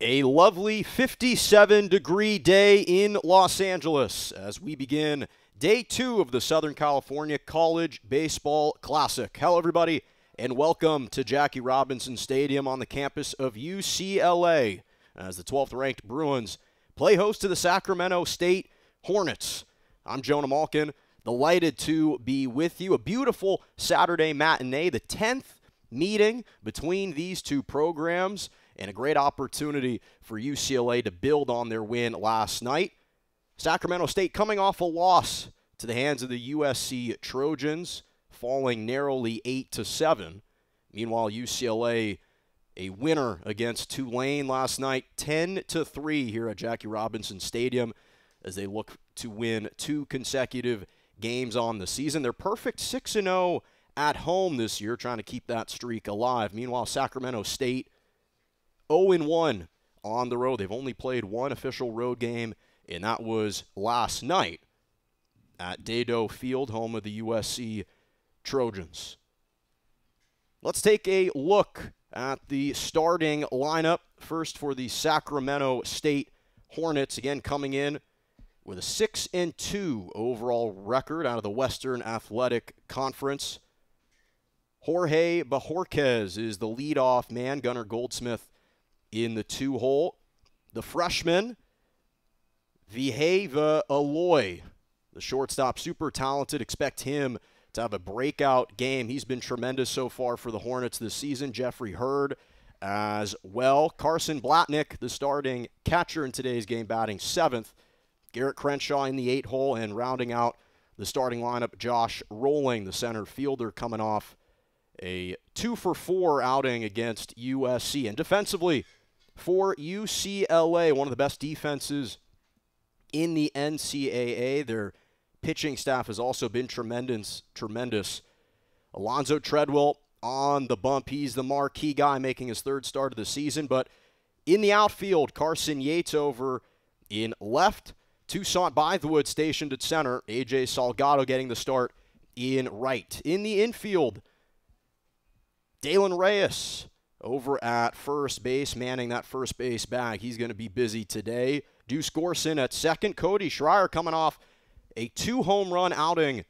A lovely 57 degree day in Los Angeles as we begin day two of the Southern California College Baseball Classic. Hello, everybody, and welcome to Jackie Robinson Stadium on the campus of UCLA as the 12th ranked Bruins play host to the Sacramento State Hornets. I'm Jonah Malkin, delighted to be with you. A beautiful Saturday matinee, the 10th meeting between these two programs and a great opportunity for UCLA to build on their win last night. Sacramento State coming off a loss to the hands of the USC Trojans, falling narrowly 8 to 7. Meanwhile, UCLA a winner against Tulane last night, 10 to 3 here at Jackie Robinson Stadium as they look to win two consecutive games on the season. They're perfect 6 0 at home this year, trying to keep that streak alive. Meanwhile, Sacramento State 0 1 on the road. They've only played one official road game, and that was last night at Dedeaux Field, home of the USC Trojans. Let's take a look at the starting lineup. First for the Sacramento State Hornets, again coming in with a 6 and 2 overall record out of the Western Athletic Conference. Jorge Bojorquez is the leadoff man. Gunnar Goldsmith in the two hole. The freshman, Viheva Aloy, the shortstop, super talented. Expect him to have a breakout game. He's been tremendous so far for the Hornets this season. Jeffery Heard as well. Carson Blatnick, the starting catcher in today's game, batting seventh. Garrett Crenshaw in the eight hole and rounding out the starting lineup, Josh Rolling, the center fielder, coming off a two for four outing against USC. And defensively, for UCLA, one of the best defenses in the NCAA. Their pitching staff has also been tremendous. Tremendous. Alonzo Tredwell on the bump. He's the marquee guy making his third start of the season. But in the outfield, Carson Yates over in left. Toussaint Bythewood stationed at center. AJ Salgado getting the start in right. In the infield, Dalen Reyes over at first base, manning that first base bag. He's going to be busy today. Duce Gourson at second. Cody Schreier coming off a two home run outing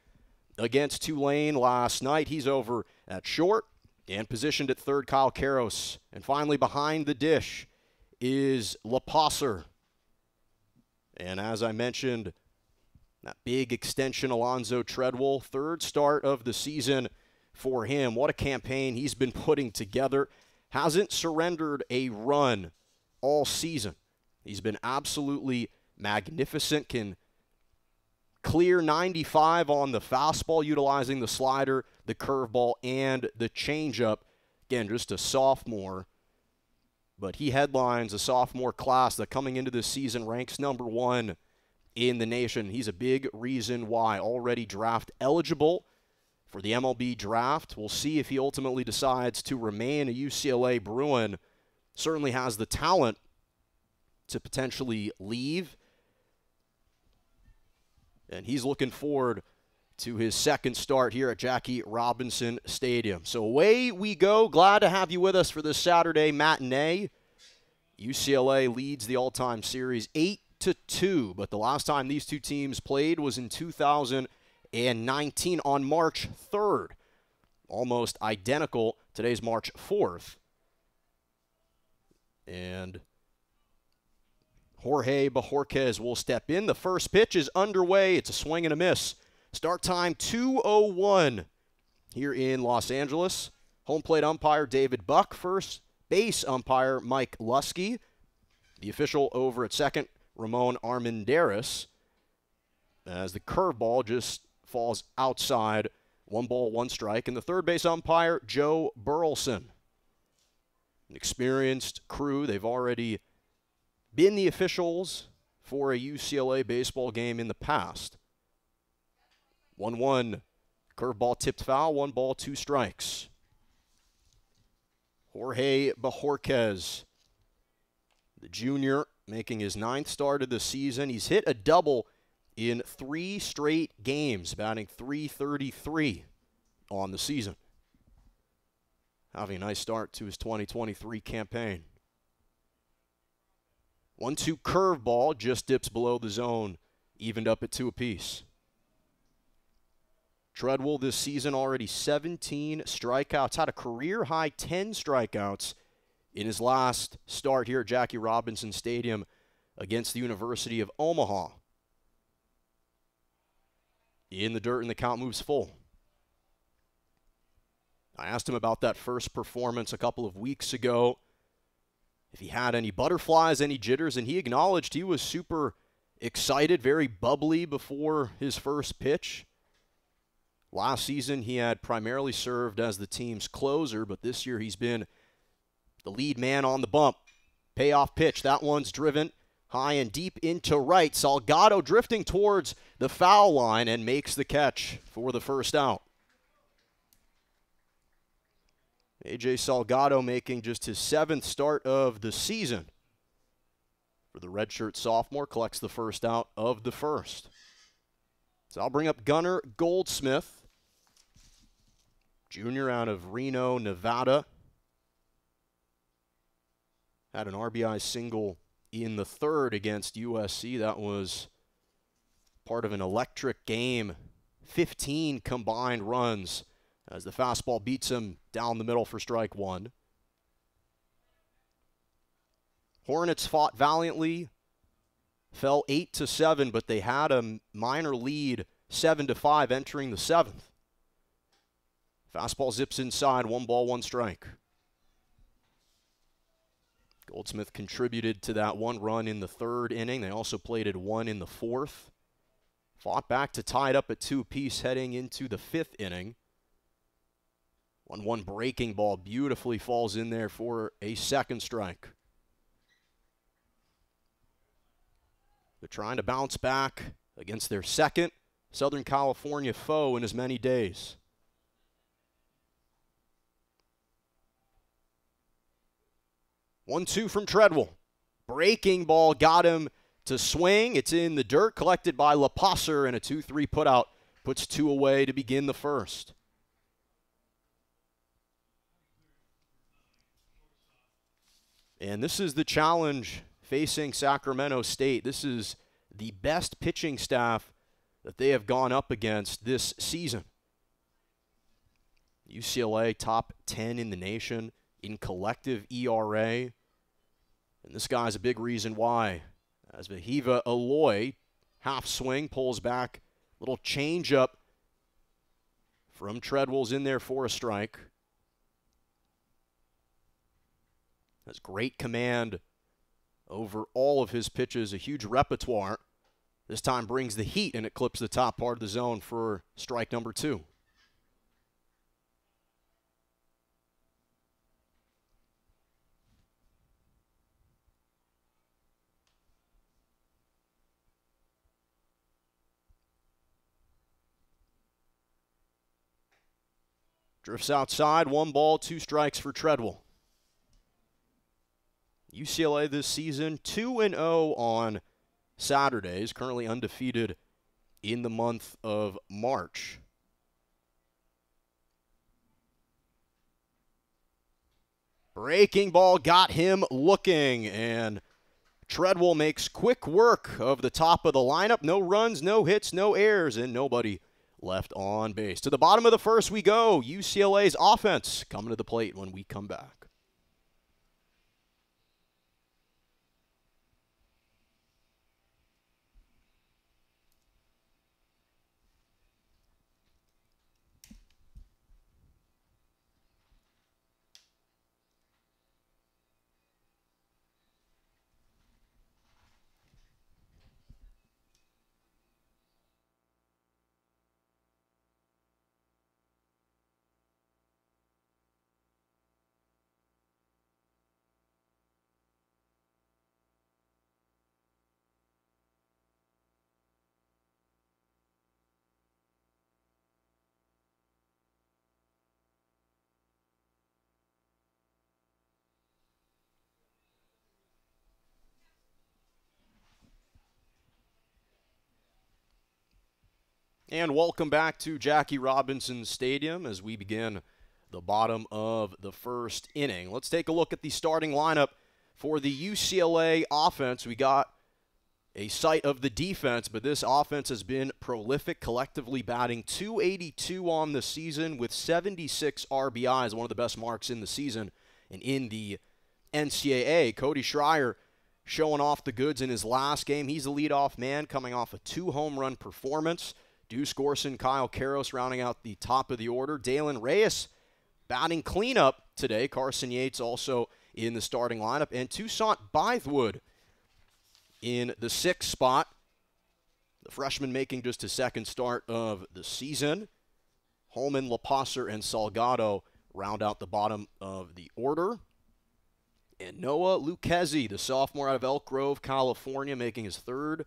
against Tulane last night. He's over at short and positioned at third, Kyle Karros. And finally, behind the dish is LaPosser. And as I mentioned, that big extension, Alonzo Tredwell, third start of the season for him. What a campaign he's been putting together hasn't surrendered a run all season. He's been absolutely magnificent, can clear 95 on the fastball, utilizing the slider, the curveball, and the changeup. Again, just a sophomore, but he headlines a sophomore class that coming into this season ranks number one in the nation. He's a big reason why. Already draft eligible for the MLB draft. We'll see if he ultimately decides to remain a UCLA Bruin. Certainly has the talent to potentially leave. And he's looking forward to his second start here at Jackie Robinson Stadium. So away we go. Glad to have you with us for this Saturday matinee. UCLA leads the all-time series 8 to 2, but the last time these two teams played was in 2000- and 19 on March 3rd. Almost identical. Today's March 4th. And Jorge Bojorquez will step in. The first pitch is underway. It's a swing and a miss. Start time 201 here in Los Angeles. Home plate umpire David Buck. First base umpire Mike Lusky. The official over at second, Ramon Armendaris. As the curveball just falls outside. One ball, one strike. And the third base umpire, Joe Burleson. An experienced crew. They've already been the officials for a UCLA baseball game in the past. 1 1. Curveball tipped foul. One ball, two strikes. Jorge Bojorquez, the junior, making his ninth start of the season. He's hit a double in three straight games, batting 333 on the season. Having a nice start to his 2023 campaign. 1 2 curveball just dips below the zone, evened up at two apiece. Tredwell this season already 17 strikeouts, had a career high 10 strikeouts in his last start here at Jackie Robinson Stadium against the University of Omaha. In the dirt and the count moves full. I asked him about that first performance a couple of weeks ago. If he had any butterflies, any jitters, and he acknowledged he was super excited, very bubbly before his first pitch. Last season, he had primarily served as the team's closer, but this year he's been the lead man on the bump. Payoff pitch. That one's driven high and deep into right. Salgado drifting towards the foul line and makes the catch for the first out. AJ Salgado making just his seventh start of the season. For the redshirt sophomore, collects the first out of the first. So I'll bring up Gunner Goldsmith, junior out of Reno, Nevada. Had an RBI single in the third against USC. That was part of an electric game. 15 combined runs as the fastball beats him down the middle for strike one. Hornets fought valiantly, fell 8 to 7, but they had a minor lead 7 to 5 entering the 7th. Fastball zips inside, one ball, one strike. Goldsmith contributed to that one run in the third inning. They also plated one in the fourth. Fought back to tie it up at two apiece heading into the fifth inning. 1 1 breaking ball beautifully falls in there for a second strike. They're trying to bounce back against their second Southern California foe in as many days. One two from Tredwell. Breaking ball got him to swing. It's in the dirt, collected by LaPosser, and a 2 3 putout puts two away to begin the first. And this is the challenge facing Sacramento State. This is the best pitching staff that they have gone up against this season. UCLA top 10 in the nation in collective ERA. And this guy's a big reason why. As Vahiva Aloy, half swing, pulls back, little change up from Tredwell's in there for a strike. Has great command over all of his pitches, a huge repertoire. This time brings the heat and it clips the top part of the zone for strike number two. Drifts outside, one ball, two strikes for Tredwell. UCLA this season 2 and 0 on Saturdays, currently undefeated in the month of March. Breaking ball got him looking, and Tredwell makes quick work of the top of the lineup. No runs, no hits, no errors, and nobody left on base. To the bottom of the first we go. UCLA's offense coming to the plate when we come back. And welcome back to Jackie Robinson Stadium as we begin the bottom of the first inning. Let's take a look at the starting lineup for the UCLA offense. We got a sight of the defense, but this offense has been prolific, collectively batting 282 on the season with 76 RBIs, one of the best marks in the season and in the NCAA. Cody Schreier showing off the goods in his last game. He's the leadoff man coming off a two home run performance. Duce Gourson, Kyle Karros rounding out the top of the order. Dalen Reyes batting cleanup today. Carson Yates also in the starting lineup. And Toussaint Bythewood in the sixth spot. The freshman making just his second start of the season. Holman, LaPasser, and Salgado round out the bottom of the order. And Noah Lucchesi, the sophomore out of Elk Grove, California, making his third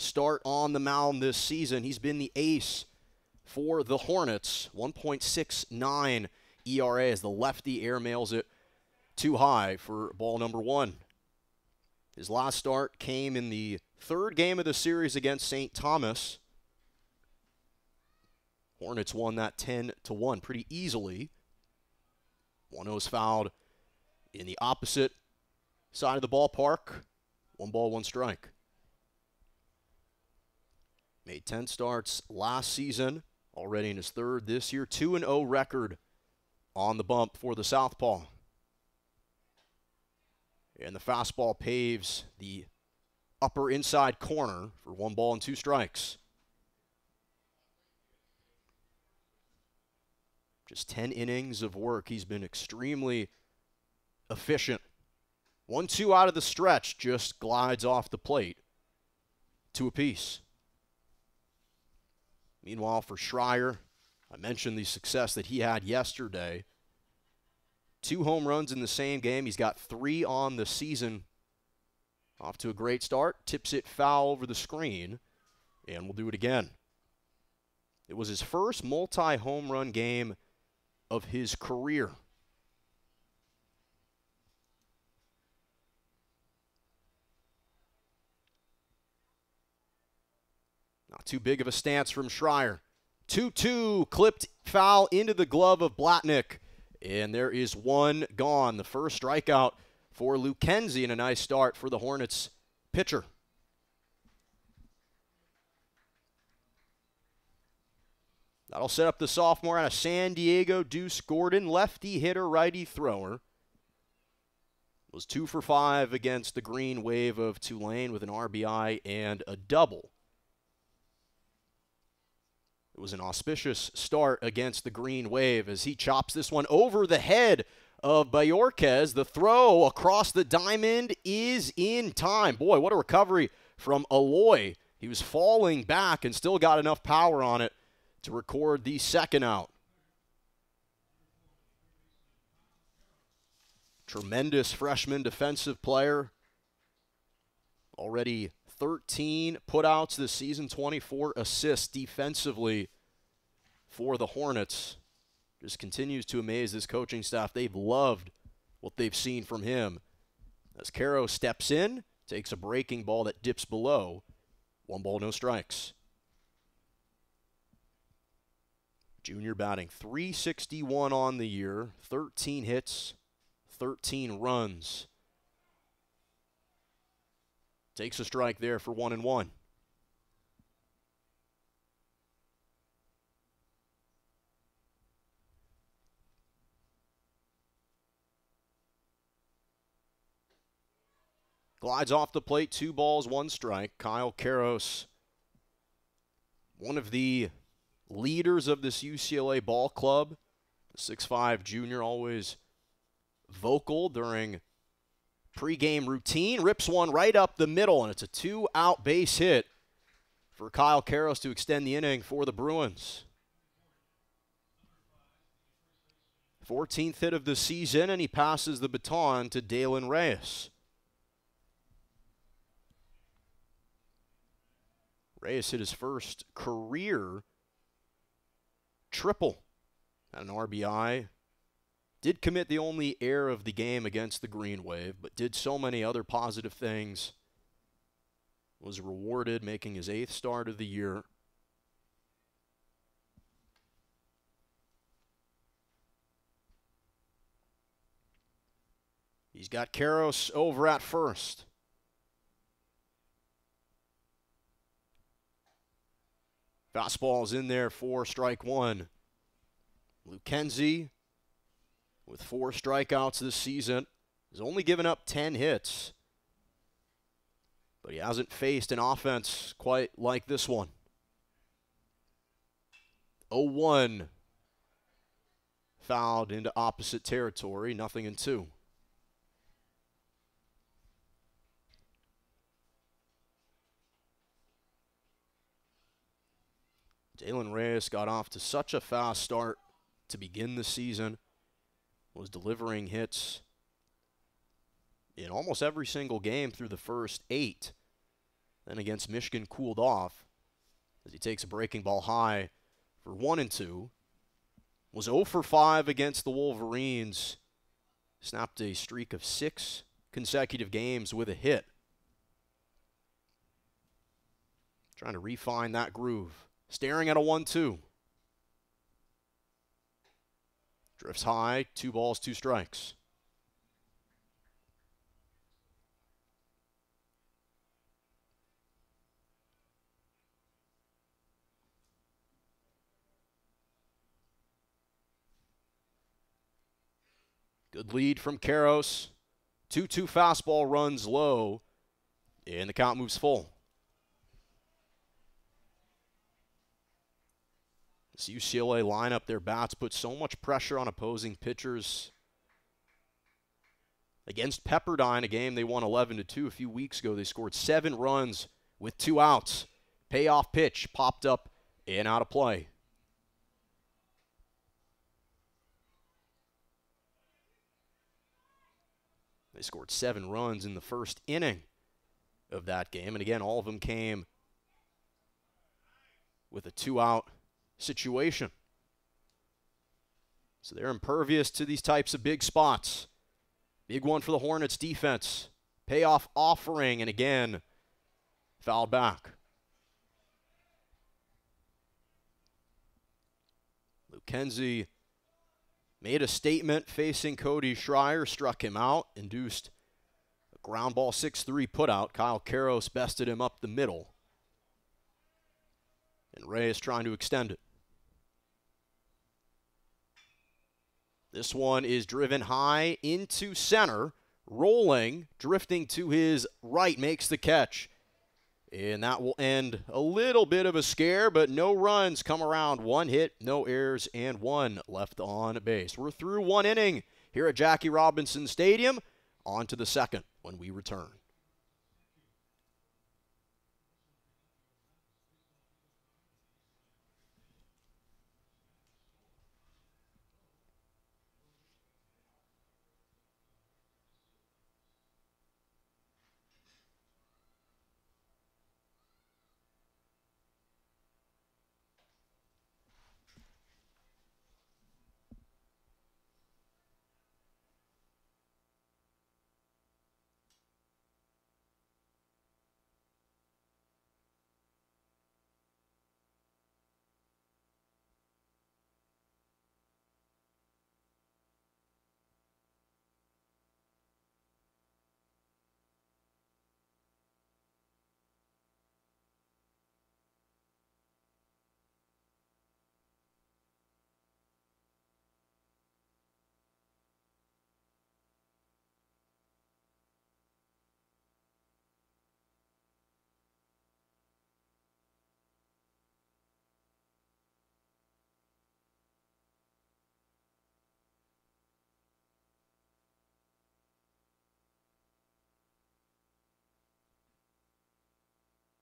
start on the mound this season. He's been the ace for the Hornets. 1.69 ERA as the lefty airmails it too high for ball number one. His last start came in the third game of the series against St. Thomas. Hornets won that 10 to 1 pretty easily. One was fouled in the opposite side of the ballpark. One ball, one strike. Made 10 starts last season, already in his third this year. 2 0 record on the bump for the Southpaw. And the fastball paves the upper inside corner for one ball and two strikes. Just 10 innings of work. He's been extremely efficient. One two out of the stretch just glides off the plate. Two apiece. Meanwhile, for Schreier, I mentioned the success that he had yesterday. Two home runs in the same game. He's got three on the season. Off to a great start. Tips it foul over the screen. And we'll do it again. It was his first multi home run game of his career. Too big of a stance from Schreier. 2 2 clipped foul into the glove of Blatnick. And there is one gone. The first strikeout for Lucchesi and a nice start for the Hornets pitcher. That'll set up the sophomore out of San Diego, Duce Gourson, lefty hitter, righty thrower. Was two for five against the Green Wave of Tulane with an RBI and a double. It was an auspicious start against the Green Wave as he chops this one over the head of Bojorquez. The throw across the diamond is in time. Boy, what a recovery from Aloy. He was falling back and still got enough power on it to record the second out. Tremendous freshman defensive player. Already 13 putouts this season, 24 assists defensively for the Hornets. Just continues to amaze this coaching staff. They've loved what they've seen from him. As Karros steps in, takes a breaking ball that dips below. One ball, no strikes. Junior batting 361 on the year, 13 hits, 13 runs. Takes a strike there for one and one. Glides off the plate, two balls, one strike. Kyle Karros, one of the leaders of this UCLA ball club, six-five junior, always vocal during pregame routine. Rips one right up the middle, and it's a two out base hit for Kyle Karros to extend the inning for the Bruins. 14th hit of the season, and he passes the baton to Dalen Reyes. Reyes hit his first career triple at an RBI. Did commit the only error of the game against the Green Wave, but did so many other positive things. Was rewarded, making his eighth start of the year. He's got Karros over at first. Fastball's in there for strike one. Lucchesi, with four strikeouts this season, has only given up 10 hits. But he hasn't faced an offense quite like this one. 0 1 fouled into opposite territory, nothing in two. Jalen Reyes got off to such a fast start to begin the season, was delivering hits in almost every single game through the first eight. Then against Michigan, cooled off as he takes a breaking ball high for one and two. Was 0 for 5 against the Wolverines. Snapped a streak of six consecutive games with a hit. Trying to refine that groove. Staring at a 1 2. Drifts high, two balls, two strikes. Good lead from Karros. 2 2 fastball runs low, and the count moves full. This UCLA lineup, their bats put so much pressure on opposing pitchers. Against Pepperdine, a game they won 11 to 2 a few weeks ago, they scored seven runs with two outs. Payoff pitch popped up and out of play. They scored seven runs in the first inning of that game. And again, all of them came with a two out situation. So they're impervious to these types of big spots. Big one for the Hornets defense. Payoff offering, and again, fouled back. Lucchesi made a statement facing Cody Schreier, struck him out, induced a ground ball 6 3 putout. Kyle Karros bested him up the middle. And Reyes trying to extend it. This one is driven high into center, rolling, drifting to his right, makes the catch. And that will end a little bit of a scare, but no runs come around. One hit, no errors, and one left on base. We're through one inning here at Jackie Robinson Stadium. On to the second when we return.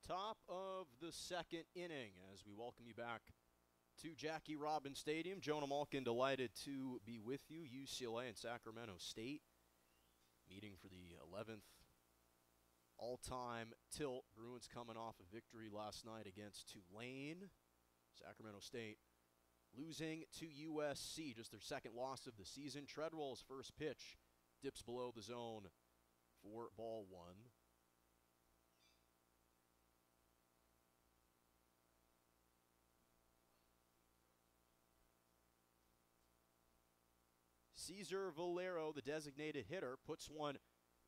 Top of the second inning as we welcome you back to Jackie Robin Stadium. Jonah Malkin delighted to be with you. UCLA and Sacramento State meeting for the 11th all-time tilt. Bruins coming off a victory last night against Tulane. Sacramento State losing to USC, just their second loss of the season. Tredwell's first pitch dips below the zone for ball one. Cesar Valero, the designated hitter, puts one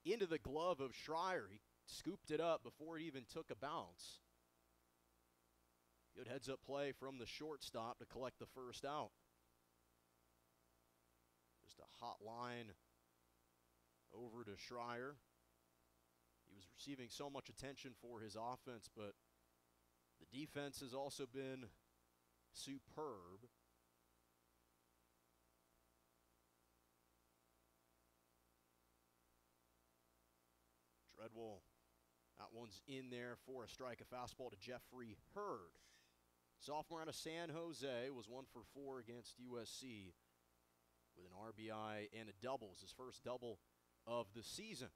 into the glove of Schreier. He scooped it up before it even took a bounce. Good heads up play from the shortstop to collect the first out. Just a hot line over to Schreier. He was receiving so much attention for his offense, but the defense has also been superb. That one's in there for a strike, a fastball to Jeffery Heard. Sophomore out of San Jose was one for four against USC with an RBI and a double. His first double of the season.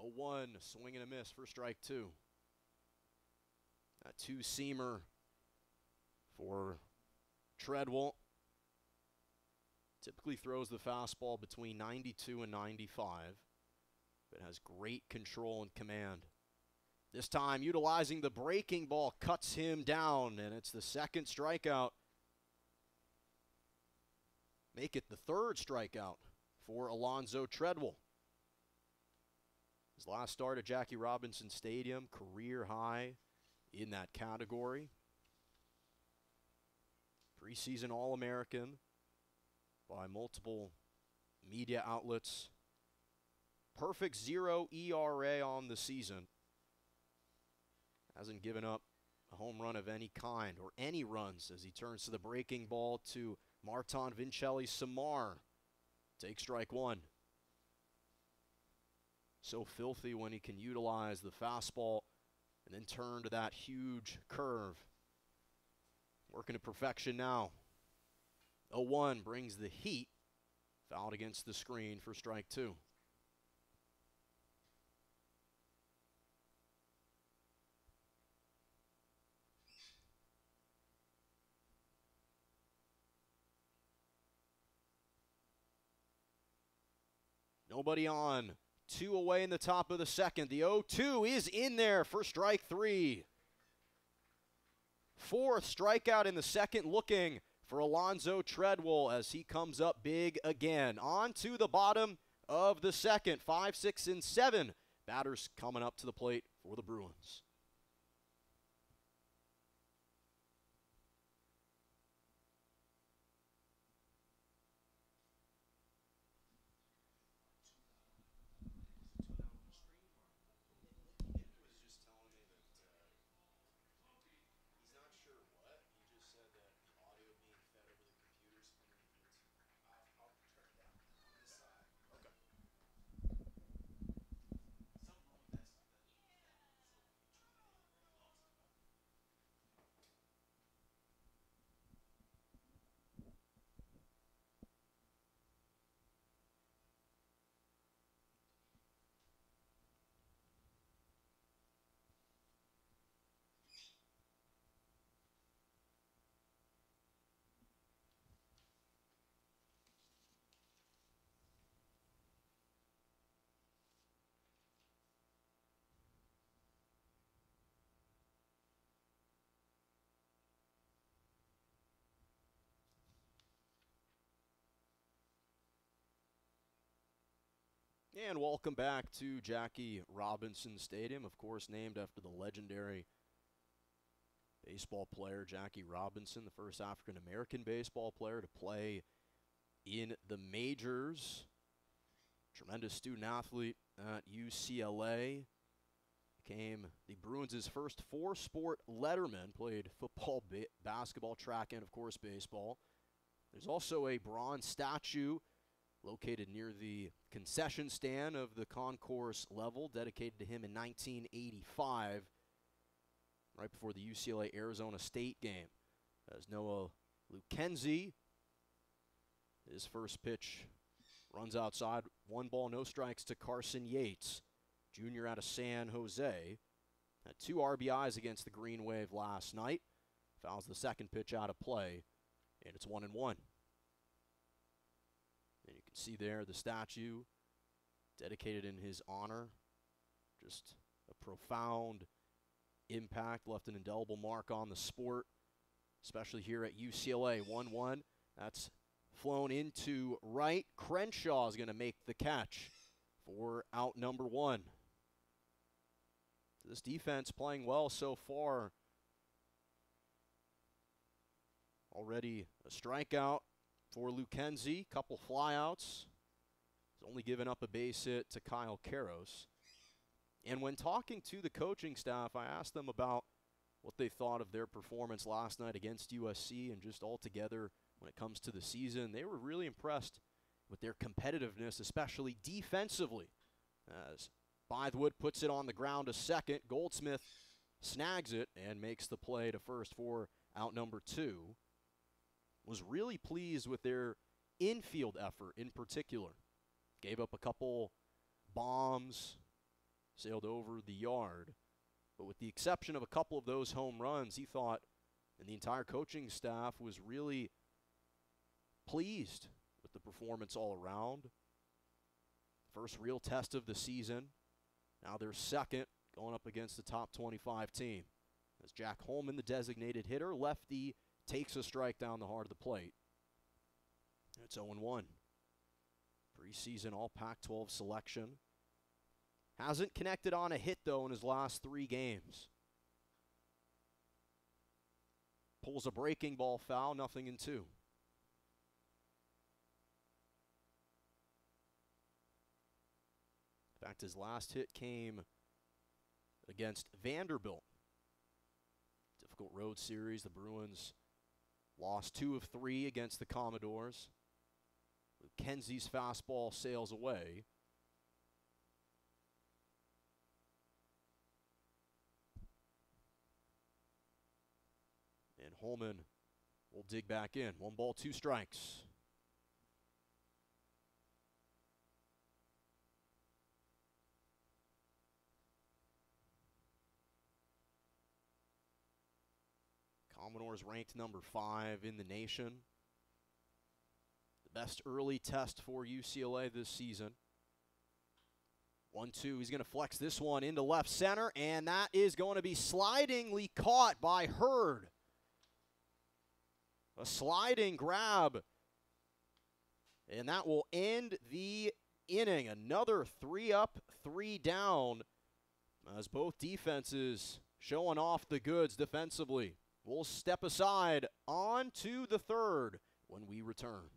0 1, swing and a miss for strike two. A two seamer for Tredwell. Typically throws the fastball between 92 and 95, but has great control and command. This time, utilizing the breaking ball, cuts him down, and it's the second strikeout. Make it the third strikeout for Alonzo Tredwell. His last start at Jackie Robinson Stadium, career high in that category. Preseason All American by multiple media outlets. Perfect zero ERA on the season. Hasn't given up a home run of any kind or any runs as he turns to the breaking ball to Martin Vincelli Samar. Take strike one. So filthy when he can utilize the fastball and then turn to that huge curve. Working to perfection now. 0 1 brings the heat. Fouled against the screen for strike two. Nobody on. Two away in the top of the second. The 0 2 is in there for strike three. Fourth strikeout in the second, looking for Alonzo Tredwell as he comes up big again. On to the bottom of the second. Five, six, and seven. Batters coming up to the plate for the Bruins. And welcome back to Jackie Robinson Stadium, of course, named after the legendary baseball player Jackie Robinson, the first African American baseball player to play in the majors. Tremendous student athlete at UCLA. Became the Bruins' first four sport letterman, played football, ba- basketball, track, and, of course, baseball. There's also a bronze statue located near the concession stand of the concourse level, dedicated to him in 1985, right before the UCLA Arizona State game. As Noah Luckenzie, his first pitch runs outside, one ball, no strikes to Carson Yates, junior out of San Jose. Had two RBIs against the Green Wave last night. Fouls the second pitch out of play, and it's one and one. And you can see there the statue dedicated in his honor. Just a profound impact, left an indelible mark on the sport, especially here at UCLA. 1 1. That's flown into right. Crenshaw is going to make the catch for out number one. This defense playing well so far. Already a strikeout for Luke Luckenzie, couple flyouts. He's only given up a base hit to Kyle Karros. And when talking to the coaching staff, I asked them about what they thought of their performance last night against USC and just altogether when it comes to the season. They were really impressed with their competitiveness, especially defensively. As Bythewood puts it on the ground a second, Goldsmith snags it and makes the play to first for out number two. Was really pleased with their infield effort in particular. Gave up a couple bombs, sailed over the yard. But with the exception of a couple of those home runs, he thought, and the entire coaching staff was really pleased with the performance all around. First real test of the season. Now they're second, going up against the top 25 team. As Jack Holman, the designated hitter, lefty, takes a strike down the heart of the plate. It's 0 1. Preseason All Pac 12 selection. Hasn't connected on a hit, though, in his last three games. Pulls a breaking ball foul, nothing in two. In fact, his last hit came against Vanderbilt. Difficult road series. The Bruins lost two of three against the Commodores. Kenzie's fastball sails away. And Holman will dig back in. One ball, two strikes. Commodores ranked number five in the nation. The best early test for UCLA this season. One, two. He's going to flex this one into left center, and that is going to be slidingly caught by Heard. A sliding grab. And that will end the inning. Another three up, three down, as both defenses showing off the goods defensively. We'll step aside on to the third when we return.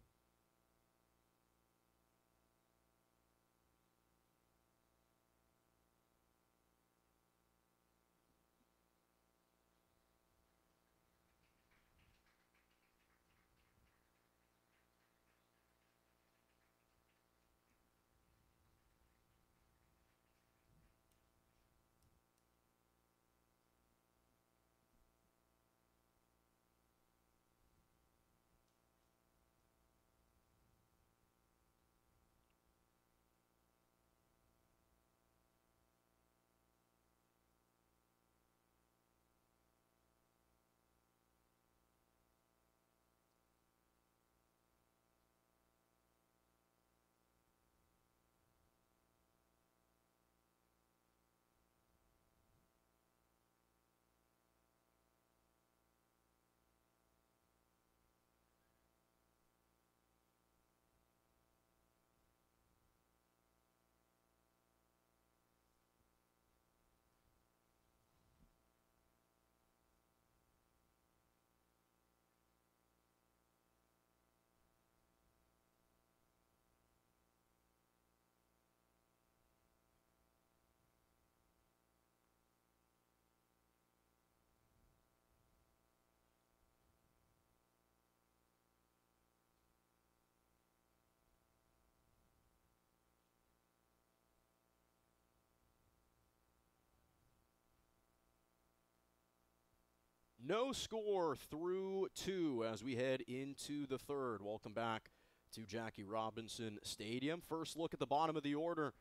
No score through two as we head into the third. Welcome back to Jackie Robinson Stadium. First look at the bottom of the order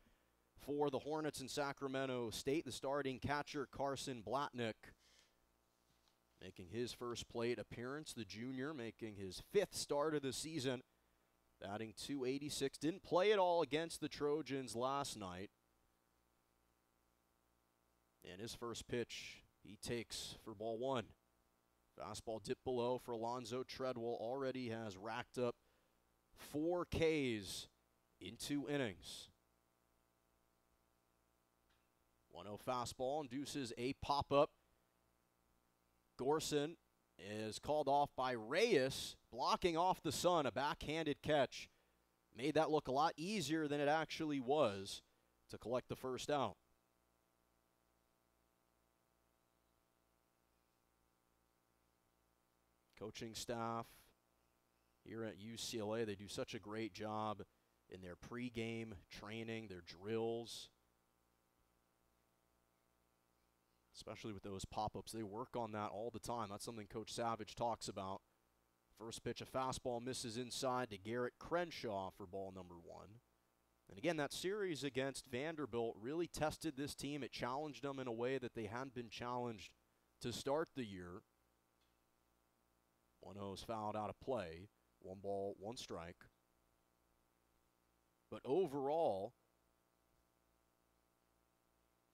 for the Hornets in Sacramento State. The starting catcher, Carson Blatnick, making his first plate appearance. The junior making his fifth start of the season, batting 286. Didn't play at all against the Trojans last night. And his first pitch he takes for ball one. Fastball dip below for Alonzo Tredwell. Already has racked up four Ks in two innings. 1 0 fastball induces a pop up. Gourson is called off by Reyes, blocking off the sun. A backhanded catch made that look a lot easier than it actually was to collect the first out. Coaching staff here at UCLA, they do such a great job in their pregame training, their drills, especially with those pop ups. They work on that all the time. That's something Coach Savage talks about. First pitch, a fastball misses inside to Garrett Crenshaw for ball number one. And again, that series against Vanderbilt really tested this team. It challenged them in a way that they hadn't been challenged to start the year. 1 0 is fouled out of play. One ball, one strike. But overall,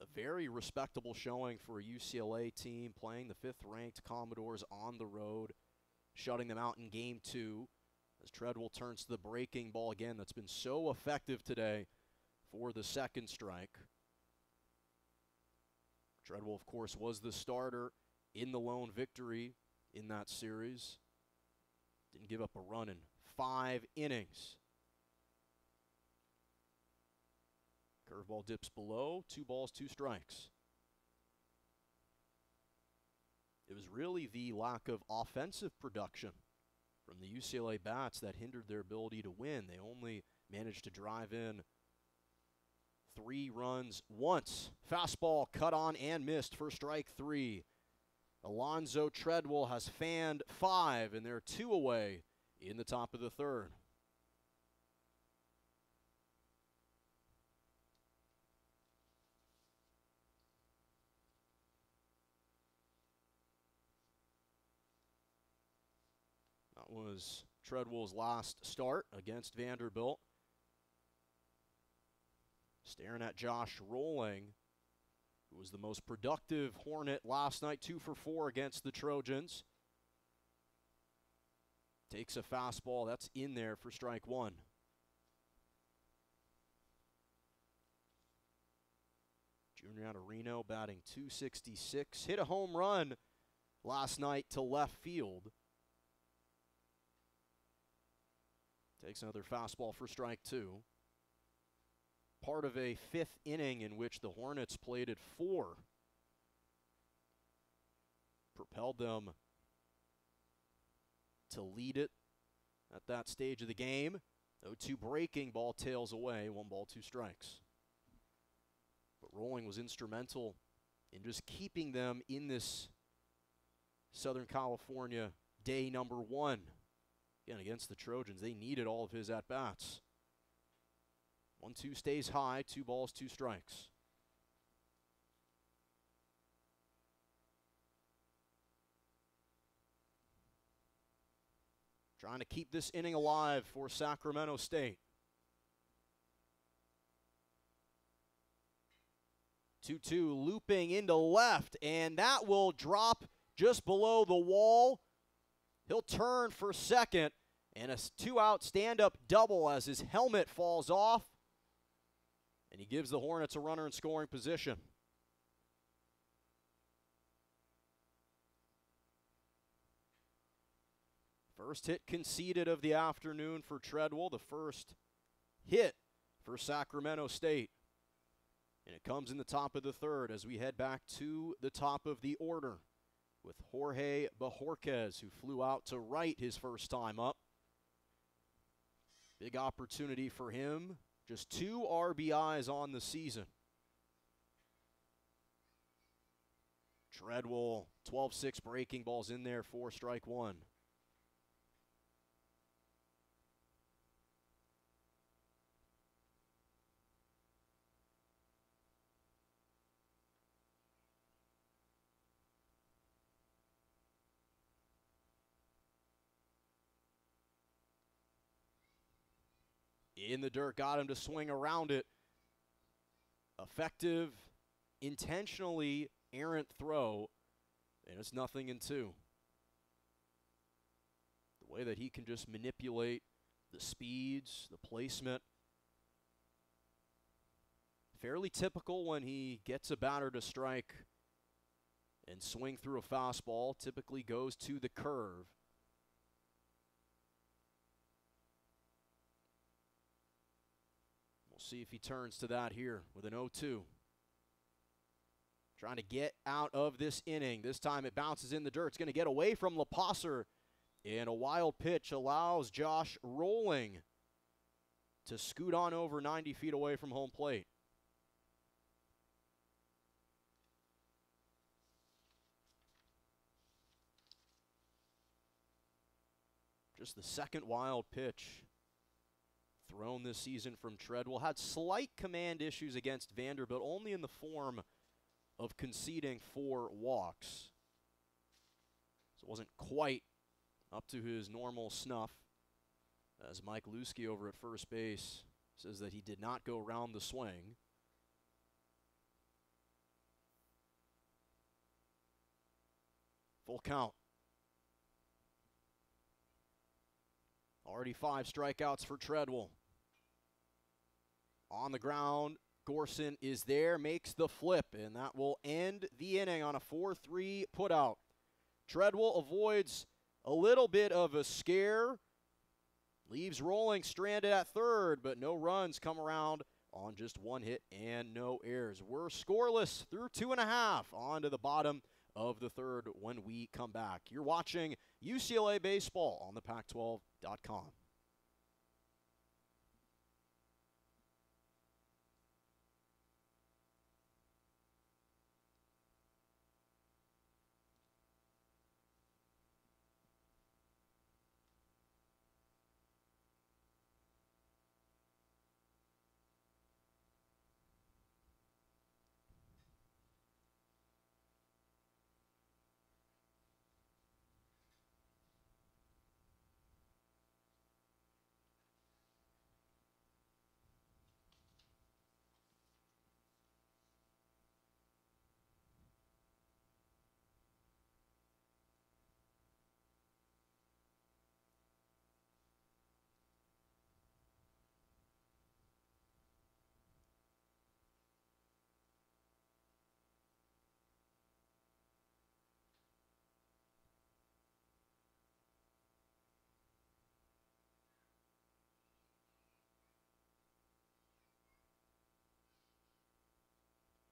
a very respectable showing for a UCLA team playing the fifth ranked Commodores on the road, shutting them out in game two as Tredwell turns to the breaking ball again that's been so effective today for the second strike. Tredwell, of course, was the starter in the lone victory in that series. Didn't give up a run in five innings. Curveball dips below, two balls, two strikes. It was really the lack of offensive production from the UCLA bats that hindered their ability to win. They only managed to drive in three runs once. Fastball cut on and missed for strike three. Alonzo Tredwell has fanned five, and they're two away in the top of the third. That was Tredwell's last start against Vanderbilt. Staring at Josh Rolling, who was the most productive Hornet last night, two for four against the Trojans. Takes a fastball. That's in there for strike one. Junior out of Reno batting 266. Hit a home run last night to left field. Takes another fastball for strike two. Part of a fifth inning in which the Hornets played at four. Propelled them to lead it at that stage of the game. 0 2 breaking ball tails away, one ball, two strikes. But Rolling was instrumental in just keeping them in this Southern California day number one. Again, against the Trojans, they needed all of his at bats. 1 2 stays high, two balls, two strikes. Trying to keep this inning alive for Sacramento State. 2 2 looping into left, and that will drop just below the wall. He'll turn for second, and a two out stand up double as his helmet falls off. And he gives the Hornets a runner in scoring position. First hit conceded of the afternoon for Tredwell, the first hit for Sacramento State. And it comes in the top of the third as we head back to the top of the order with Jorge Bojorquez, who flew out to right his first time up. Big opportunity for him. Just two RBIs on the season. Tredwell, 12 6 breaking balls in there for strike one. In the dirt, got him to swing around it. Effective, intentionally errant throw, and it's nothing in two. The way that he can just manipulate the speeds, the placement. Fairly typical when he gets a batter to strike and swing through a fastball, typically goes to the curve. See if he turns to that here with an 0 2. Trying to get out of this inning. This time it bounces in the dirt. It's going to get away from Lapasser. And a wild pitch allows Josh Rolling to scoot on over 90 feet away from home plate. Just the second wild pitch thrown this season from Tredwell. Had slight command issues against Vanderbilt, only in the form of conceding four walks. So it wasn't quite up to his normal snuff. As Mike Lewski over at first base says that he did not go around the swing. Full count. Already five strikeouts for Tredwell. On the ground, Gourson is there, makes the flip, and that will end the inning on a 4 3 putout. Tredwell avoids a little bit of a scare, leaves rolling stranded at third, but no runs come around on just one hit and no errors. We're scoreless through two and a half on to the bottom of the third when we come back. You're watching UCLA Baseball on the Pac 12.com.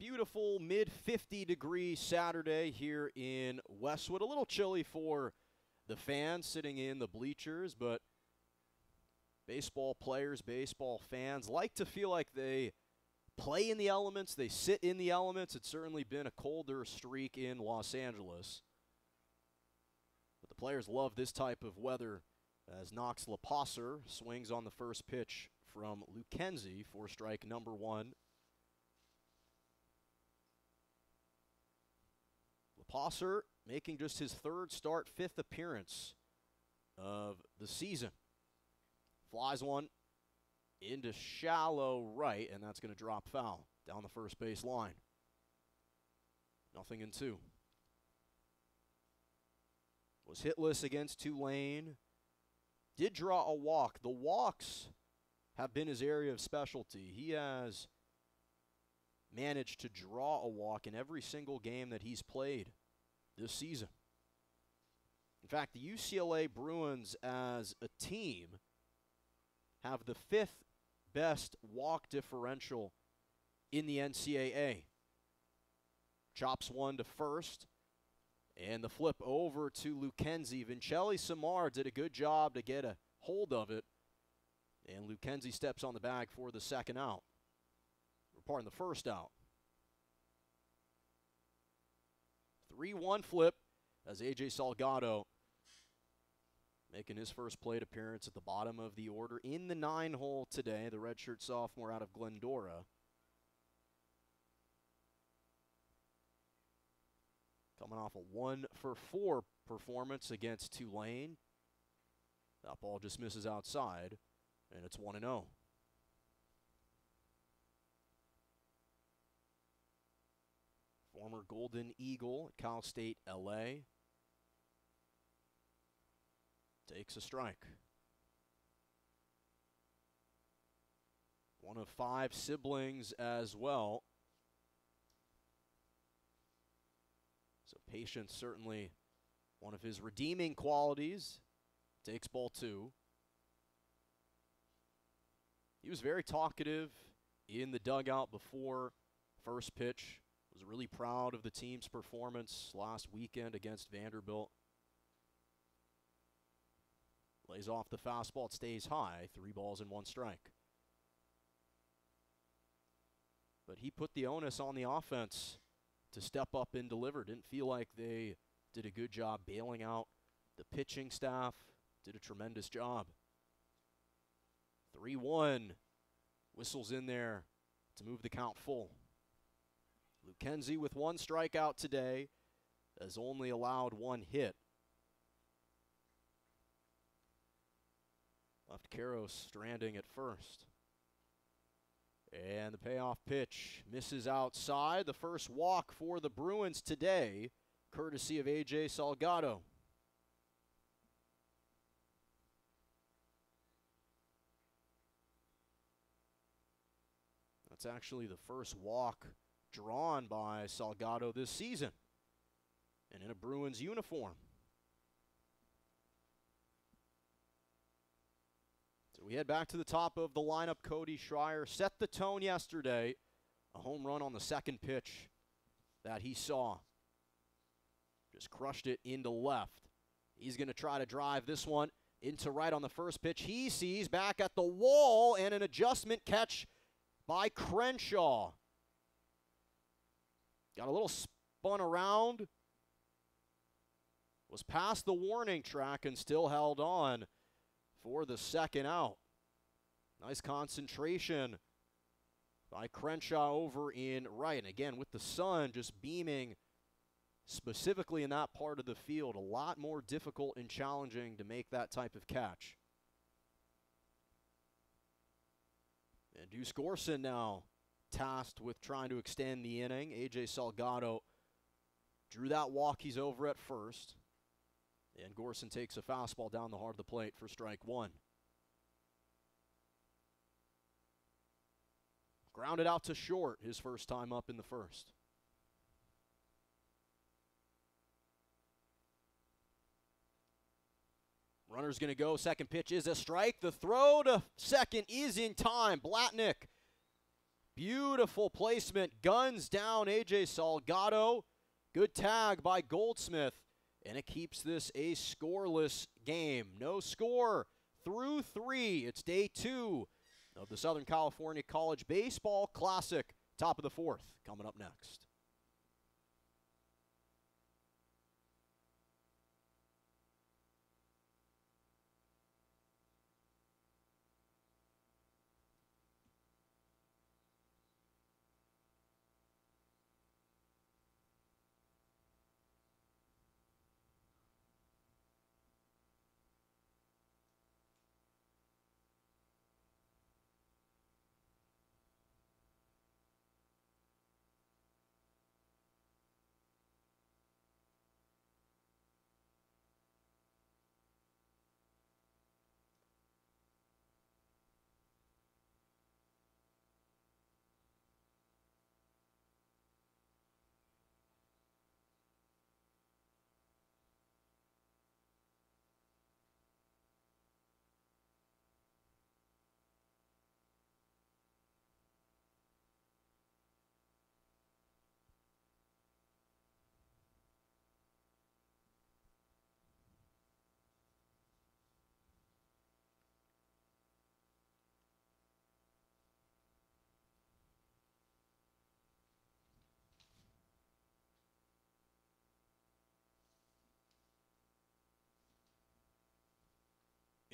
beautiful mid 50 degree Saturday here in Westwood. A little chilly for the fans sitting in the bleachers, but baseball players, baseball fans like to feel like they play in the elements, they sit in the elements. It's certainly been a colder streak in Los Angeles. But the players love this type of weather as Knox Lapasser swings on the first pitch from Lucchesi for strike number one. Posser making just his third start, fifth appearance of the season. Flies one into shallow right, and that's going to drop foul down the first base line. Nothing in two. Was hitless against Tulane. Did draw a walk. The walks have been his area of specialty. He has managed to draw a walk in every single game that he's played this season. In fact, the UCLA Bruins as a team have the fifth best walk differential in the NCAA. Chops one to first, and the flip over to Lucchesi. Vincelli Samar did a good job to get a hold of it, and Lucchesi steps on the bag for the second out. Or pardon, the first out. 3 1 flip as AJ Salgado making his first plate appearance at the bottom of the order in the nine hole today, the redshirt sophomore out of Glendora. Coming off a one for four performance against Tulane. That ball just misses outside, and it's 1 0. Former Golden Eagle at Cal State LA. Takes a strike. one of five siblings as well. So patience certainly one of his redeeming qualities. Takes ball two. He was very talkative in the dugout before first pitch. Was really proud of the team's performance last weekend against Vanderbilt. Lays off the fastball, it stays high, three balls and one strike. But he put the onus on the offense to step up and deliver. Didn't feel like they did a good job bailing out the pitching staff, did a tremendous job. 3 1. Whistles in there to move the count full. Lucchesi with one strikeout today has only allowed one hit. Left Karros stranding at first. And the payoff pitch misses outside. The first walk for the Bruins today, courtesy of A.J. Salgado. That's actually the first walk drawn by Salgado this season and in a Bruins uniform. So we head back to the top of the lineup. Cody Schreier set the tone yesterday. A home run on the second pitch that he saw. Just crushed it into left. He's going to try to drive this one into right on the first pitch. He sees back at the wall and an adjustment catch by Crenshaw. Got a little spun around. Was past the warning track and still held on for the second out. Nice concentration by Crenshaw over in right. And again, with the sun just beaming specifically in that part of the field, a lot more difficult and challenging to make that type of catch. And Duce Gourson now tasked with trying to extend the inning. A.J. Salgado drew that walk. He's over at first. And Gourson takes a fastball down the heart of the plate for strike one. Grounded out to short his first time up in the first. Runner's going to go. Second pitch is a strike. The throw to second is in time. Blatnick. Beautiful placement. Guns down A.J. Salgado. Good tag by Goldsmith. And it keeps this a scoreless game. No score through three. It's day two of the Southern California College Baseball Classic. Top of the fourth coming up next.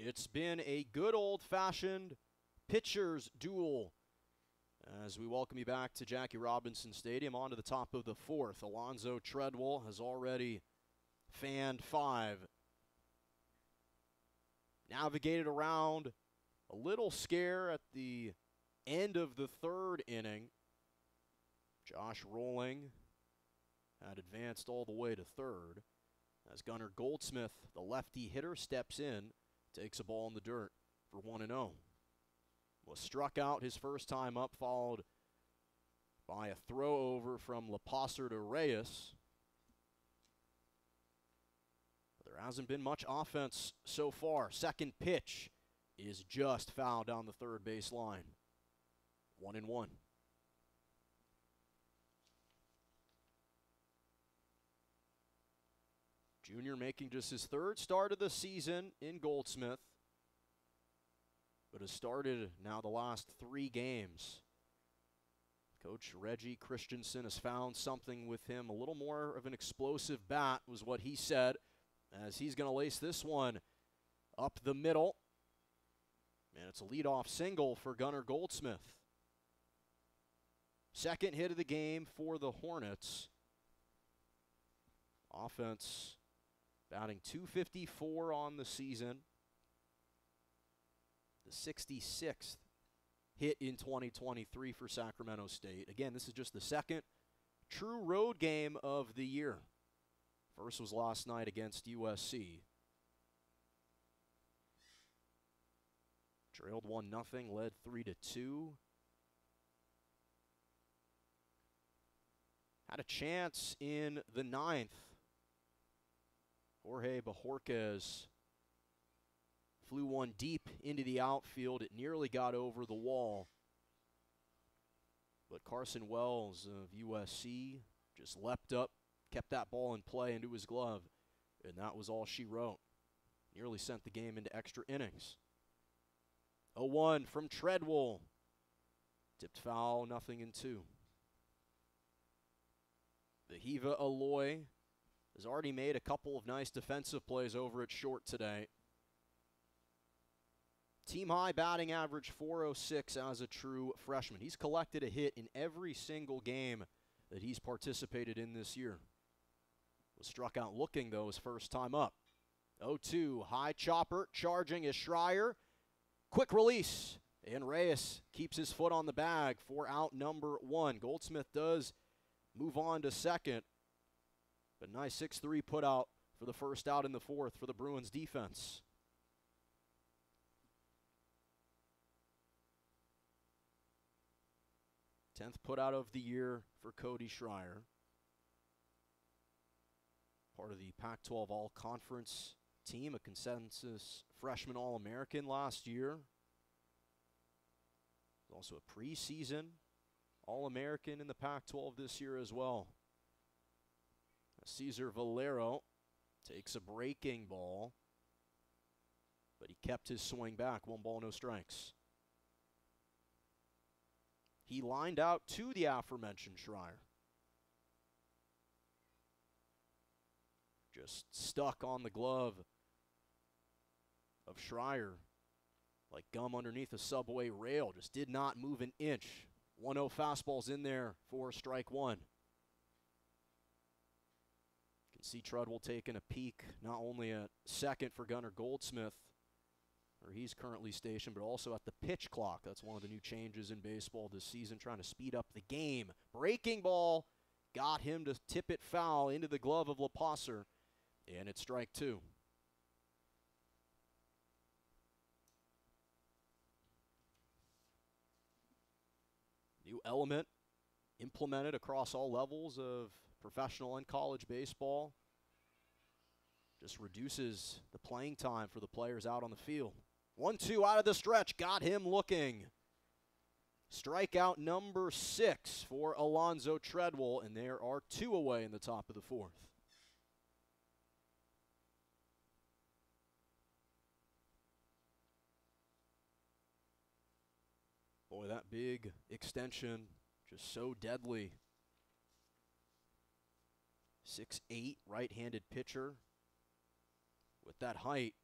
It's been a good old fashioned pitcher's duel as we welcome you back to Jackie Robinson Stadium on to the top of the fourth. Alonzo Tredwell has already fanned five. Navigated around a little scare at the end of the third inning. Josh Rolling had advanced all the way to third as Gunnar Goldsmith, the lefty hitter, steps in takes a ball in the dirt for 1 and 0. was struck out his first time up, followed by a throw over from Leposer to Reyes. But there hasn't been much offense so far. Second pitch is just fouled down the third base line. One and one. Junior making just his third start of the season in Goldsmith, but has started now the last three games. Coach Reggie Christensen has found something with him. A little more of an explosive bat was what he said, as he's going to lace this one up the middle. And it's a leadoff single for Gunnar Goldsmith. Second hit of the game for the Hornets. Offense batting 254 on the season. The 66th hit in 2023 for Sacramento State. Again, this is just the second true road game of the year. First was last night against USC. Trailed 1 nothing, led 3 to 2. Had a chance in the ninth Jorge Bojorquez flew one deep into the outfield. It nearly got over the wall. But Carson Wells of USC just leapt up, kept that ball in play into his glove, and that was all she wrote. Nearly sent the game into extra innings. 0 1 from Tredwell. Tipped foul, nothing in two. The Hiva Aloy has already made a couple of nice defensive plays over at short today. Team high batting average 406 as a true freshman. He's collected a hit in every single game that he's participated in this year. Was struck out looking, though, his first time up. 0 2, high chopper, charging is Schreier. Quick release, and Reyes keeps his foot on the bag for out number one. Goldsmith does move on to second. But nice 6 3 put out for the first out in the fourth for the Bruins defense. Tenth put out of the year for Cody Schreier. Part of the Pac 12 All Conference team, a consensus freshman All American last year. Also a preseason All American in the Pac 12 this year as well. Cesar Valero takes a breaking ball, but he kept his swing back. One ball, no strikes. He lined out to the aforementioned Schreier. Just stuck on the glove of Schreier like gum underneath a subway rail. Just did not move an inch. 1 0 fastballs in there for strike one can see Tredwell taking a peek not only at second for Gunnar Goldsmith, where he's currently stationed, but also at the pitch clock. That's one of the new changes in baseball this season, trying to speed up the game. Breaking ball got him to tip it foul into the glove of Leposer, and it's strike two. New element implemented across all levels of professional and college baseball. Just reduces the playing time for the players out on the field. 1 2 out of the stretch, got him looking. Strikeout number six for Alonzo Tredwell, and there are two away in the top of the fourth. Boy, that big extension just so deadly Six eight right-handed pitcher with that height.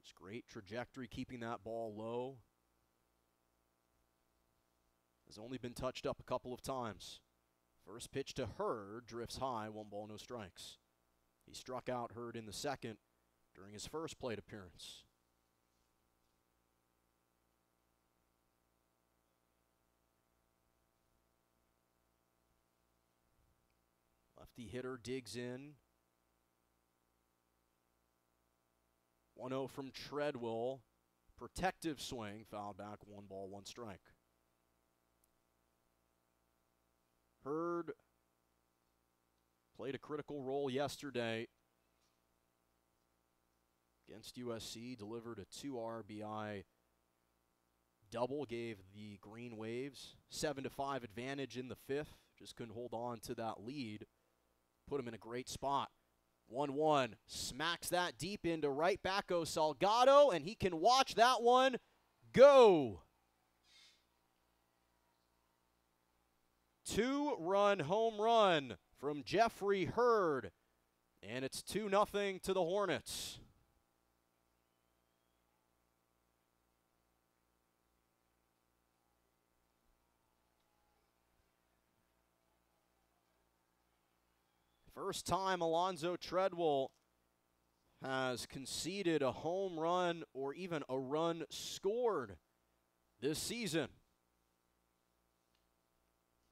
Just great trajectory, keeping that ball low. Has only been touched up a couple of times. First pitch to Heard drifts high, one ball, no strikes. He struck out Heard in the second during his first plate appearance. Lefty hitter digs in. 1 0 from Tredwell. protective swing, fouled back, one ball, one strike. Heard played a critical role yesterday against USC, delivered a 2 RBI double, gave the Green Waves 7 to 5 advantage in the fifth. Just couldn't hold on to that lead. Put him in a great spot. 1 1. Smacks that deep into right back O Salgado, and he can watch that one go. Two run home run from Jeffery Heard, and it's 2 0 to the Hornets. First time Alonzo Tredwell has conceded a home run or even a run scored this season.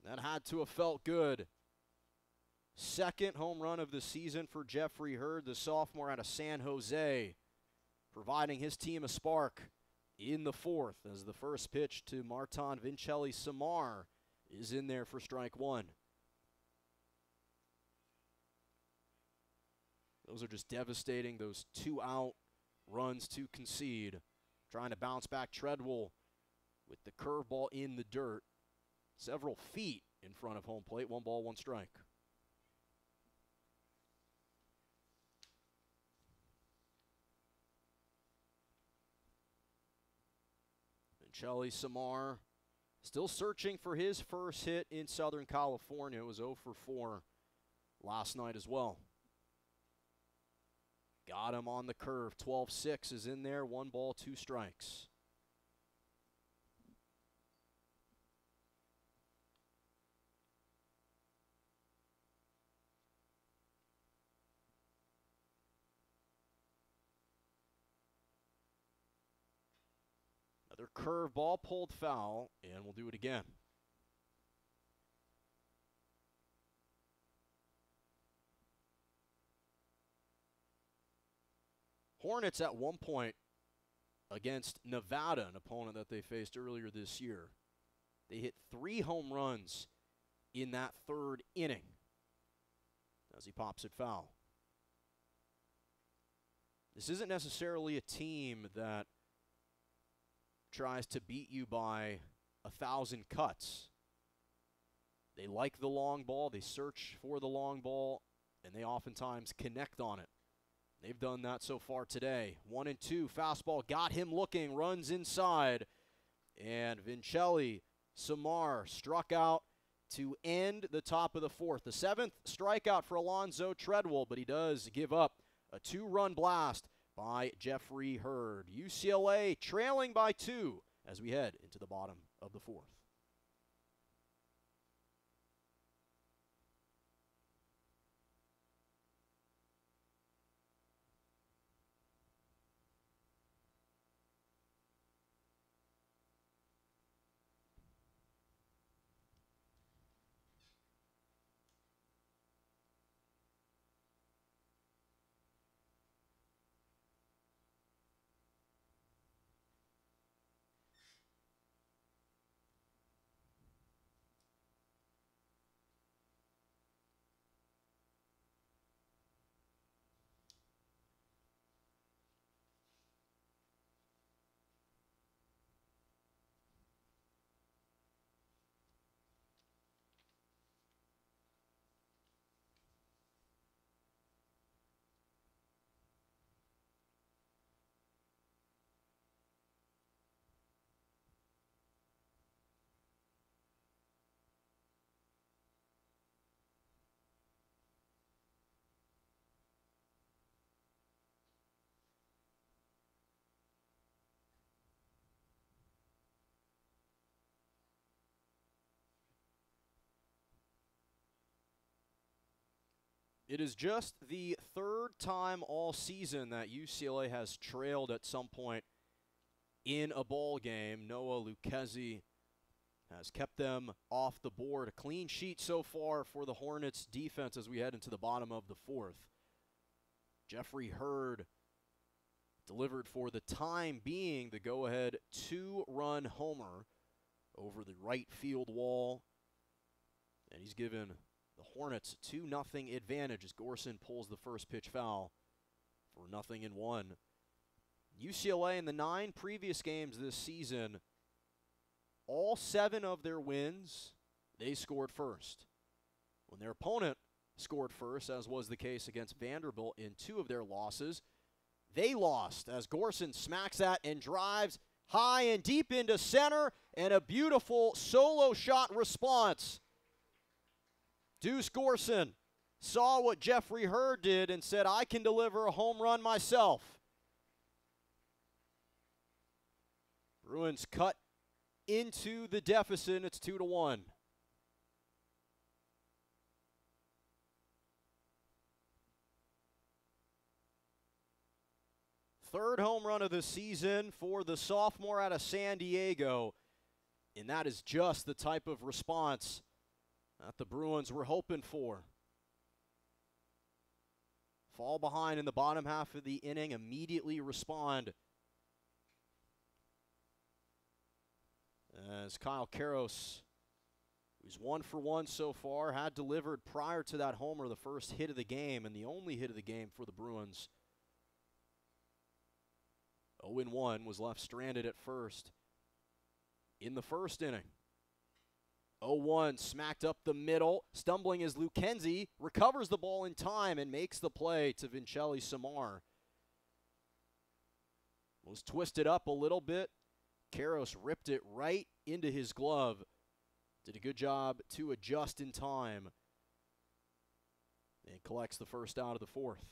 That had to have felt good. Second home run of the season for Jeffery Heard, the sophomore out of San Jose, providing his team a spark in the fourth as the first pitch to Martin Vincelli Samar is in there for strike one. Those are just devastating. Those two out runs to concede. Trying to bounce back Tredwell with the curveball in the dirt. Several feet in front of home plate. One ball, one strike. Vincelli Samar still searching for his first hit in Southern California. It was 0 for 4 last night as well. Got him on the curve. 12 6 is in there. One ball, two strikes. Another curveball pulled foul, and we'll do it again. Hornets at one point against Nevada, an opponent that they faced earlier this year. They hit three home runs in that third inning as he pops it foul. This isn't necessarily a team that tries to beat you by a thousand cuts. They like the long ball, they search for the long ball, and they oftentimes connect on it. They've done that so far today. One and two. Fastball got him looking, runs inside. And Vincelli Samar struck out to end the top of the fourth. The seventh strikeout for Alonzo Tredwell, but he does give up a two run blast by Jeffery Heard. UCLA trailing by two as we head into the bottom of the fourth. It is just the third time all season that UCLA has trailed at some point in a ball game. Noah Lucchesi has kept them off the board. A clean sheet so far for the Hornets defense as we head into the bottom of the fourth. Jeffery Heard delivered for the time being the go ahead two run homer over the right field wall. And he's given the Hornets 2 0 advantage as Gourson pulls the first pitch foul for nothing in one. UCLA in the nine previous games this season, all seven of their wins, they scored first. When their opponent scored first, as was the case against Vanderbilt in two of their losses, they lost as Gourson smacks that and drives high and deep into center, and a beautiful solo shot response. Duce Gourson saw what Jeffery Heard did and said, I can deliver a home run myself. Bruins cut into the deficit. It's two to one. Third home run of the season for the sophomore out of San Diego. And that is just the type of response that the Bruins were hoping for. Fall behind in the bottom half of the inning, immediately respond. As Kyle Karros, who's one for one so far, had delivered prior to that homer the first hit of the game and the only hit of the game for the Bruins. 0 1 was left stranded at first in the first inning. 0 1 smacked up the middle, stumbling as Lucchesi recovers the ball in time and makes the play to Vincelli Samar. Was twisted up a little bit. Karros ripped it right into his glove. Did a good job to adjust in time. And collects the first out of the fourth.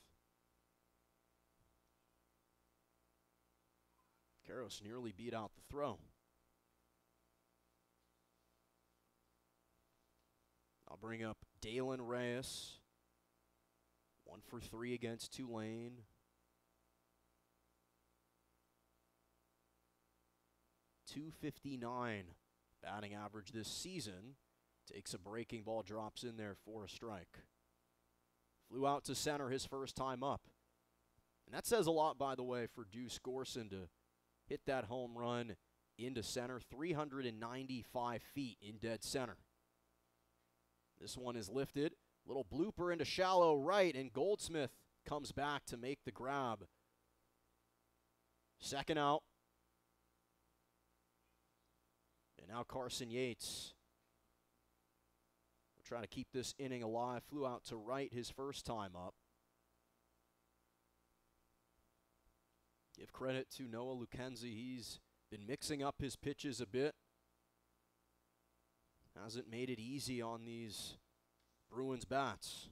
Karros nearly beat out the throw. Bring up Dalen Reyes. One for three against Tulane. Two fifty nine batting average this season. Takes a breaking ball, drops in there for a strike. Flew out to center his first time up. And that says a lot, by the way, for Duce Gourson to hit that home run into center, 395 feet in dead center. This one is lifted. Little blooper into shallow right, and Goldsmith comes back to make the grab. Second out. And now Carson Yates trying to keep this inning alive. Flew out to right his first time up. Give credit to Noah Lucchesi. He's been mixing up his pitches a bit. Hasn't made it easy on these Bruins bats.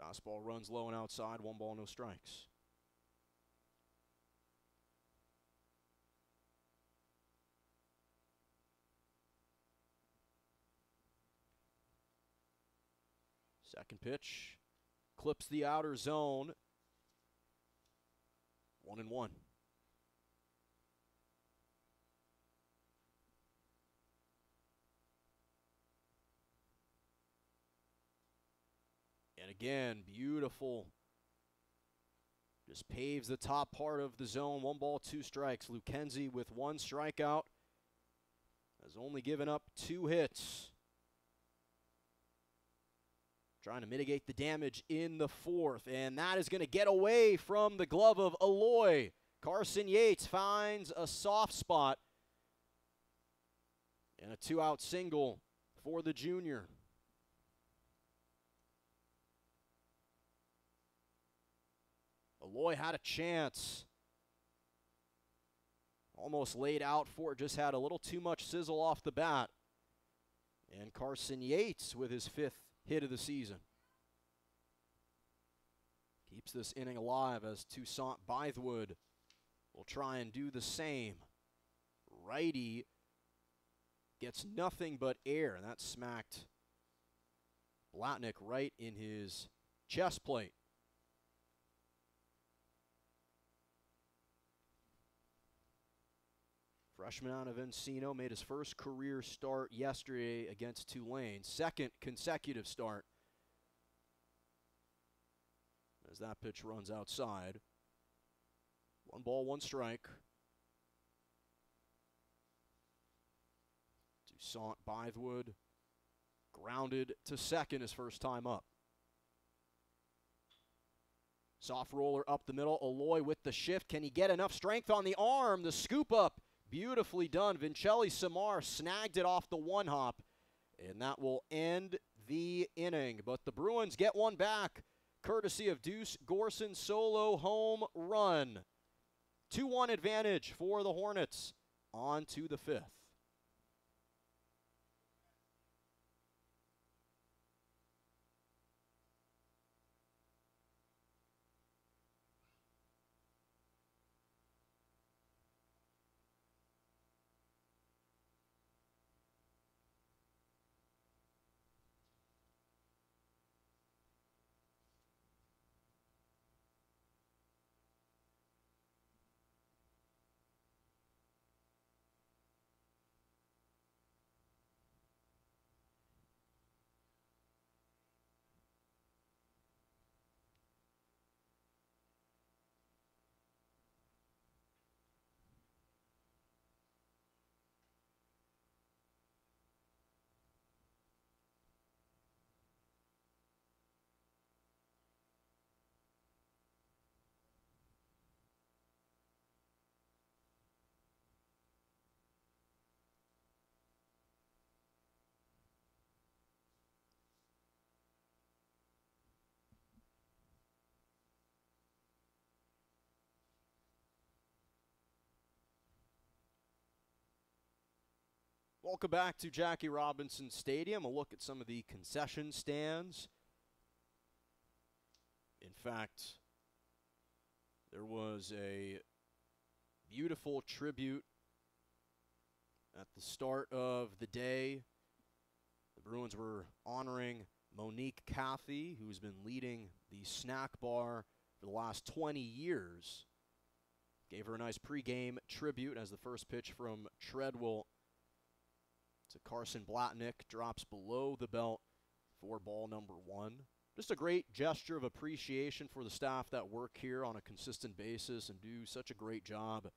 Fastball runs low and outside, one ball, no strikes. Second pitch clips the outer zone. One and one. Again, beautiful. Just paves the top part of the zone. One ball, two strikes. Lucchesi with one strikeout has only given up two hits. Trying to mitigate the damage in the fourth. And that is going to get away from the glove of Eloy. Carson Yates finds a soft spot. And a two out single for the junior. Eloy had a chance. Almost laid out for it, just had a little too much sizzle off the bat. And Carson Yates with his fifth hit of the season. Keeps this inning alive as Toussaint Bythewood will try and do the same. Righty gets nothing but air, and that smacked Blatnick right in his chest plate. Freshman out of Encino made his first career start yesterday against Tulane, second consecutive start. as that pitch runs outside. One ball, one strike. Toussaint Bythewood grounded to second his first time up. Soft roller up the middle. Eloy with the shift. Can he get enough strength on the arm? The scoop up. Beautifully done. Vincelli Samar snagged it off the one hop. And that will end the inning. But the Bruins get one back, courtesy of Duce Gourson solo home run. 2 1 advantage for the Hornets. On to the fifth. Welcome back to Jackie Robinson Stadium. A look at some of the concession stands. In fact, there was a beautiful tribute at the start of the day. The Bruins were honoring Monique Cathy, who's been leading the snack bar for the last 20 years. Gave her a nice pregame tribute as the first pitch from Tredwell to Carson Blatnick, drops below the belt for ball number one. Just a great gesture of appreciation for the staff that work here on a consistent basis and do such a great job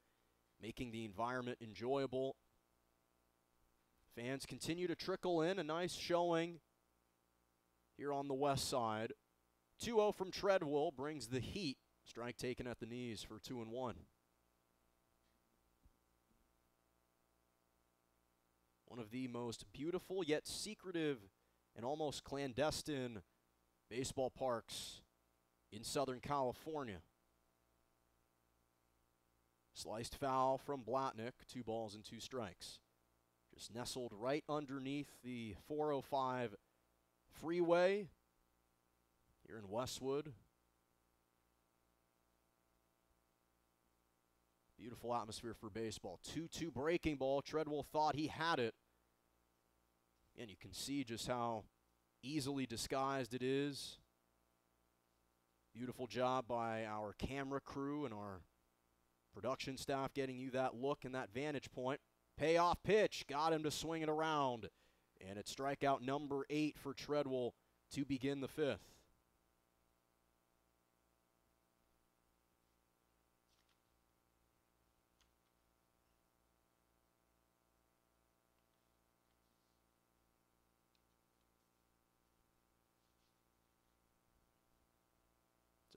making the environment enjoyable. Fans continue to trickle in. A nice showing here on the west side. 2 0 from Tredwell brings the heat. Strike taken at the knees for 2 and 1. One of the most beautiful yet secretive and almost clandestine baseball parks in Southern California. Sliced foul from Blatnick, two balls and two strikes. Just nestled right underneath the 405 freeway here in Westwood. Beautiful atmosphere for baseball. 2 2 breaking ball. Tredwell thought he had it. And you can see just how easily disguised it is. Beautiful job by our camera crew and our production staff getting you that look and that vantage point. Payoff pitch. Got him to swing it around. And it's strikeout number eight for Tredwell to begin the fifth.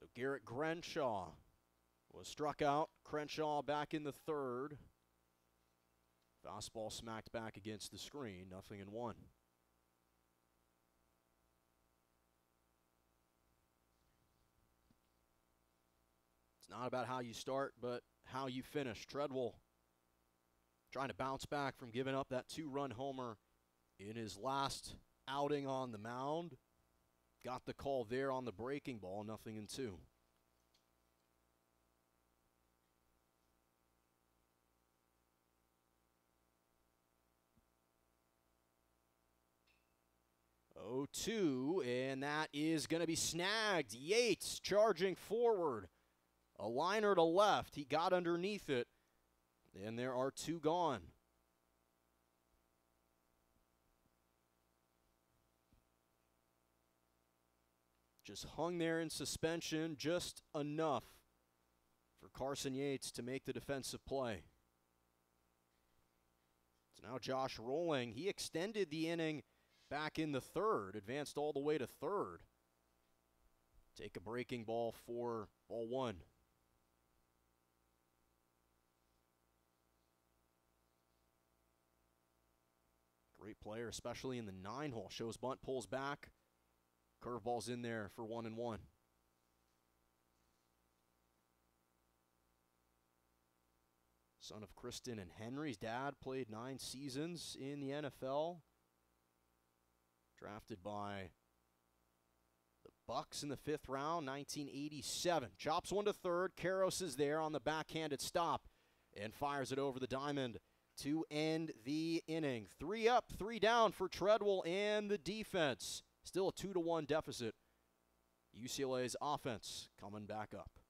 So Garrett Crenshaw was struck out. Crenshaw back in the third. Fastball smacked back against the screen, nothing in one. It's not about how you start, but how you finish. Tredwell trying to bounce back from giving up that two run homer in his last outing on the mound. Got the call there on the breaking ball, nothing in two. Oh, two, and that is going to be snagged. Yates charging forward. A liner to left. He got underneath it, and there are two gone. Just hung there in suspension just enough for Carson Yates to make the defensive play. So now Josh Rolling, he extended the inning back in the third, advanced all the way to third. Take a breaking ball for ball one. Great player, especially in the nine hole. Shows bunt, pulls back. Curveball's in there for one and one. Son of Kristen and Henry's dad played nine seasons in the NFL. Drafted by the Bucks in the fifth round, 1987. Chops one to third. Karros is there on the backhanded stop and fires it over the diamond to end the inning. Three up, three down for Tredwell and the defense. Still a two to one deficit. UCLA's offense coming back up.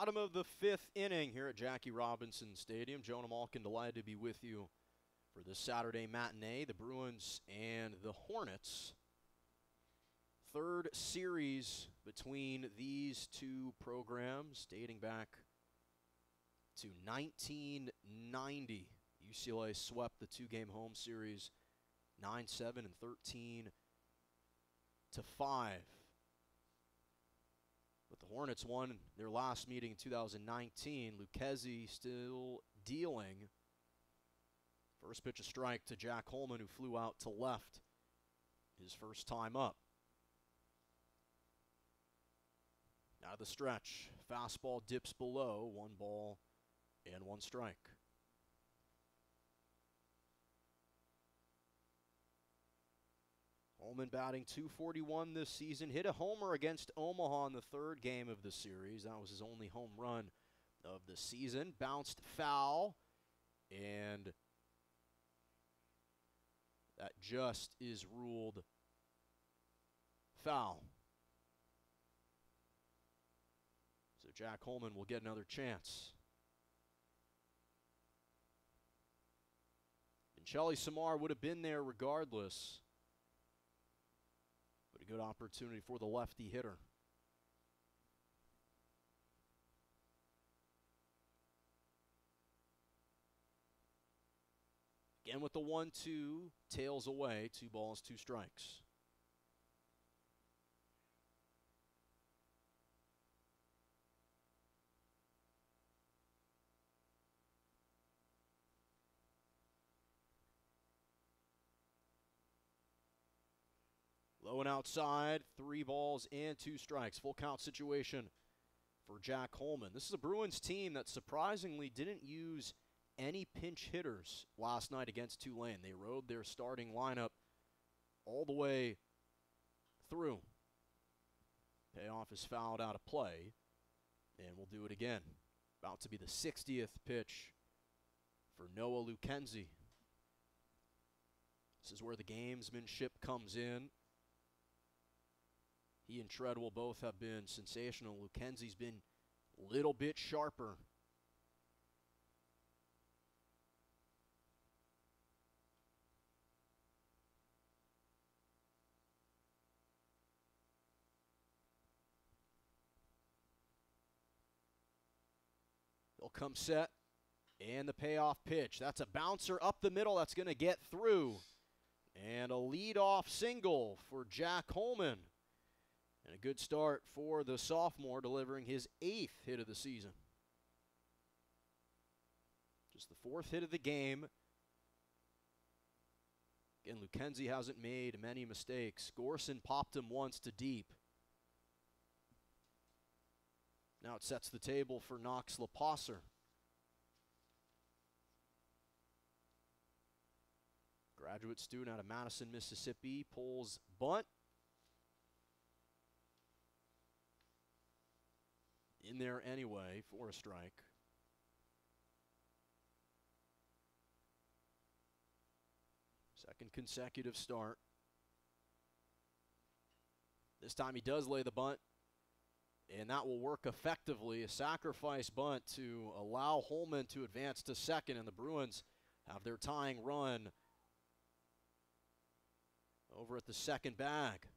Bottom of the fifth inning here at Jackie Robinson Stadium. Jonah Malkin delighted to be with you for this Saturday matinee. The Bruins and the Hornets. Third series between these two programs dating back to 1990. UCLA swept the two game home series 9 7 and 13 to 5. But the Hornets won their last meeting in 2019. Lucchesi still dealing. First pitch a strike to Jack Holman, who flew out to left his first time up. Now the stretch. Fastball dips below. One ball and one strike. Holman batting 241 this season. Hit a homer against Omaha in the third game of the series. That was his only home run of the season. Bounced foul. And that just is ruled foul. So Jack Holman will get another chance. And Shelly Samar would have been there regardless. Good opportunity for the lefty hitter. Again with the 1 2, tails away, two balls, two strikes. Low and outside, three balls and two strikes. Full count situation for Jack Holman. This is a Bruins team that surprisingly didn't use any pinch hitters last night against Tulane. They rode their starting lineup all the way through. Payoff is fouled out of play, and we'll do it again. About to be the 60th pitch for Noah Lucchesi. This is where the gamesmanship comes in. He and Tredwell both have been sensational. Lucchesi's been a little bit sharper. They'll come set. And the payoff pitch. That's a bouncer up the middle that's going to get through. And a leadoff single for Jack Holman. And a good start for the sophomore, delivering his eighth hit of the season. Just the fourth hit of the game. Again, Lucchesi hasn't made many mistakes. Gourson popped him once to deep. Now it sets the table for Knox Lapasser. Graduate student out of Madison, Mississippi, pulls bunt. In there anyway for a strike. Second consecutive start. This time he does lay the bunt, and that will work effectively. A sacrifice bunt to allow Holman to advance to second, and the Bruins have their tying run over at the second bag.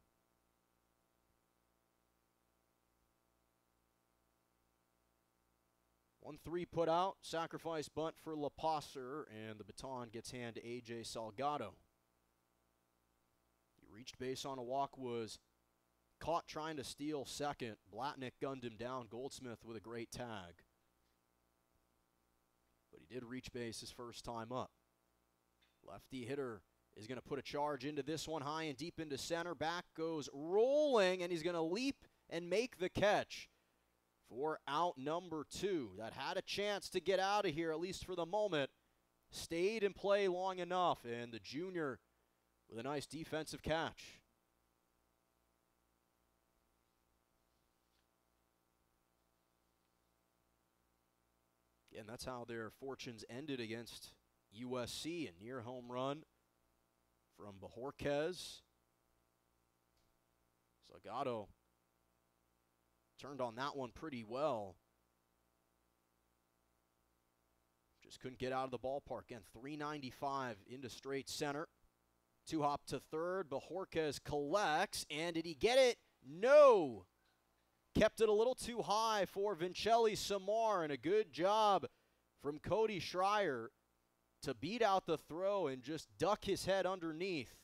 One three put out, sacrifice bunt for Lapasser, and the baton gets hand to AJ Salgado. He reached base on a walk, was caught trying to steal second. Blatnick gunned him down. Goldsmith with a great tag. But he did reach base his first time up. Lefty hitter is going to put a charge into this one high and deep into center. Back goes rolling, and he's going to leap and make the catch for out number two. That had a chance to get out of here, at least for the moment. Stayed in play long enough, and the junior with a nice defensive catch. And that's how their fortunes ended against USC. A near home run from Bojorquez. Salgado turned on that one pretty well. Just couldn't get out of the ballpark. Again, 395 into straight center. Two hop to third. Bojorquez collects. And did he get it? No. Kept it a little too high for Vincelli Samar. And a good job from Cody Schrier to beat out the throw and just duck his head underneath.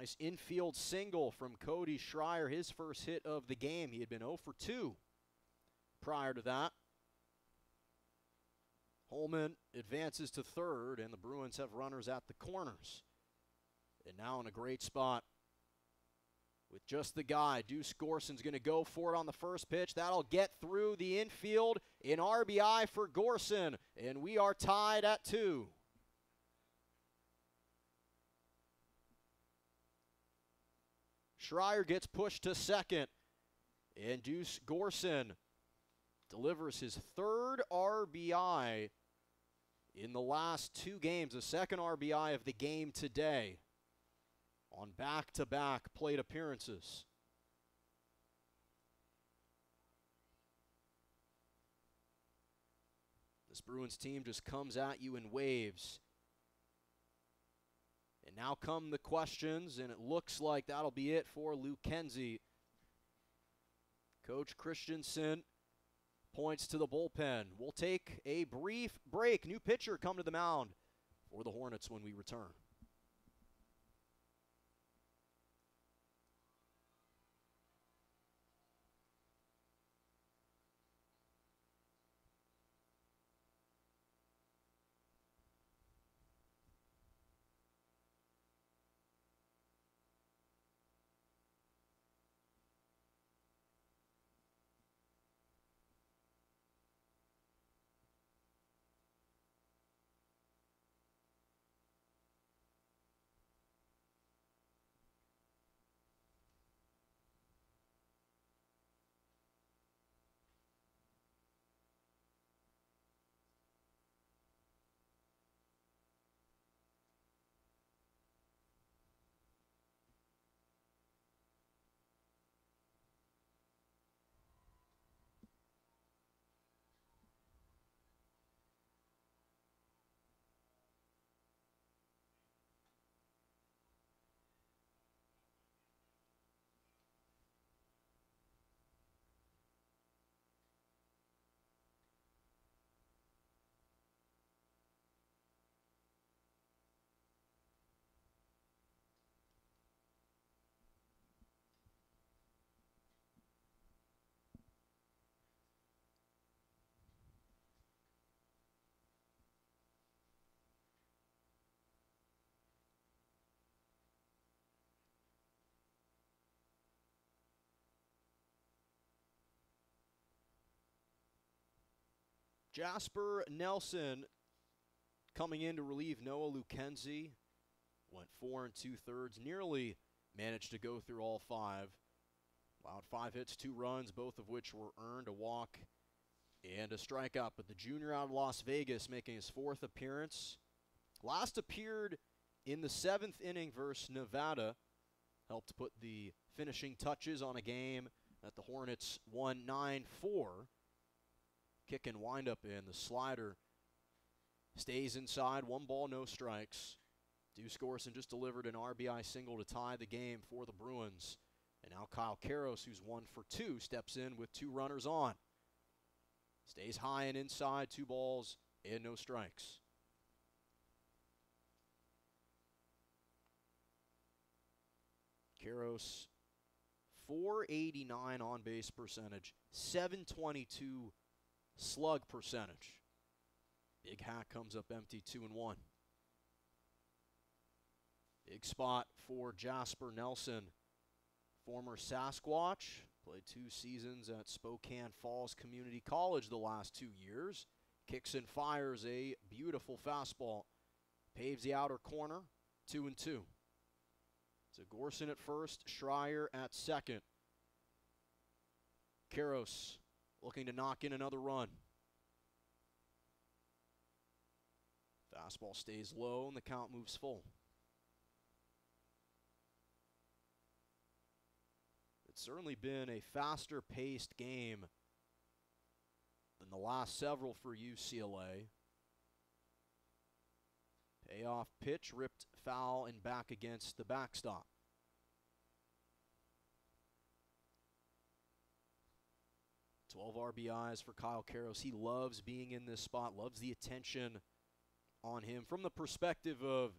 Nice infield single from Cody Schrier, his first hit of the game. He had been 0 for 2 prior to that. Holman advances to third, and the Bruins have runners at the corners. And now in a great spot with just the guy. Duce Gourson's going to go for it on the first pitch. That'll get through the infield. In RBI for Gourson, and we are tied at two. Schrier gets pushed to second, and Duce Gourson delivers his third RBI in the last two games, the second RBI of the game today on back to back plate appearances. This Bruins team just comes at you in waves. And now come the questions, and it looks like that'll be it for Lucchesi. Coach Christiansen points to the bullpen. We'll take a brief break. New pitcher come to the mound for the Hornets when we return. Jasper Nelson coming in to relieve Noah Lucchesi. Went four and two thirds, nearly managed to go through all five. Allowed five hits, two runs, both of which were earned a walk and a strikeout. But the junior out of Las Vegas making his fourth appearance. Last appeared in the seventh inning versus Nevada. Helped put the finishing touches on a game that the Hornets won 9 4. Kick and wind up in. The slider stays inside. One ball, no strikes. Duce Gourson just delivered an RBI single to tie the game for the Bruins. And now Kyle Karros, who's one for two, steps in with two runners on. Stays high and inside, two balls and no strikes. Karros, 489 on base percentage, 722 slug percentage. Big hack comes up empty, two and one. Big spot for Jasper Nelson, former Sasquatch, played two seasons at Spokane Falls Community College the last two years. Kicks and fires a beautiful fastball, paves the outer corner, two and two. So Gourson at first, Schrier at second. Karros looking to knock in another run. Fastball stays low and the count moves full. It's certainly been a faster paced game than the last several for UCLA. Payoff pitch, ripped foul, and back against the backstop. Twelve RBIs for Kyle Karros. He loves being in this spot, loves the attention on him from the perspective of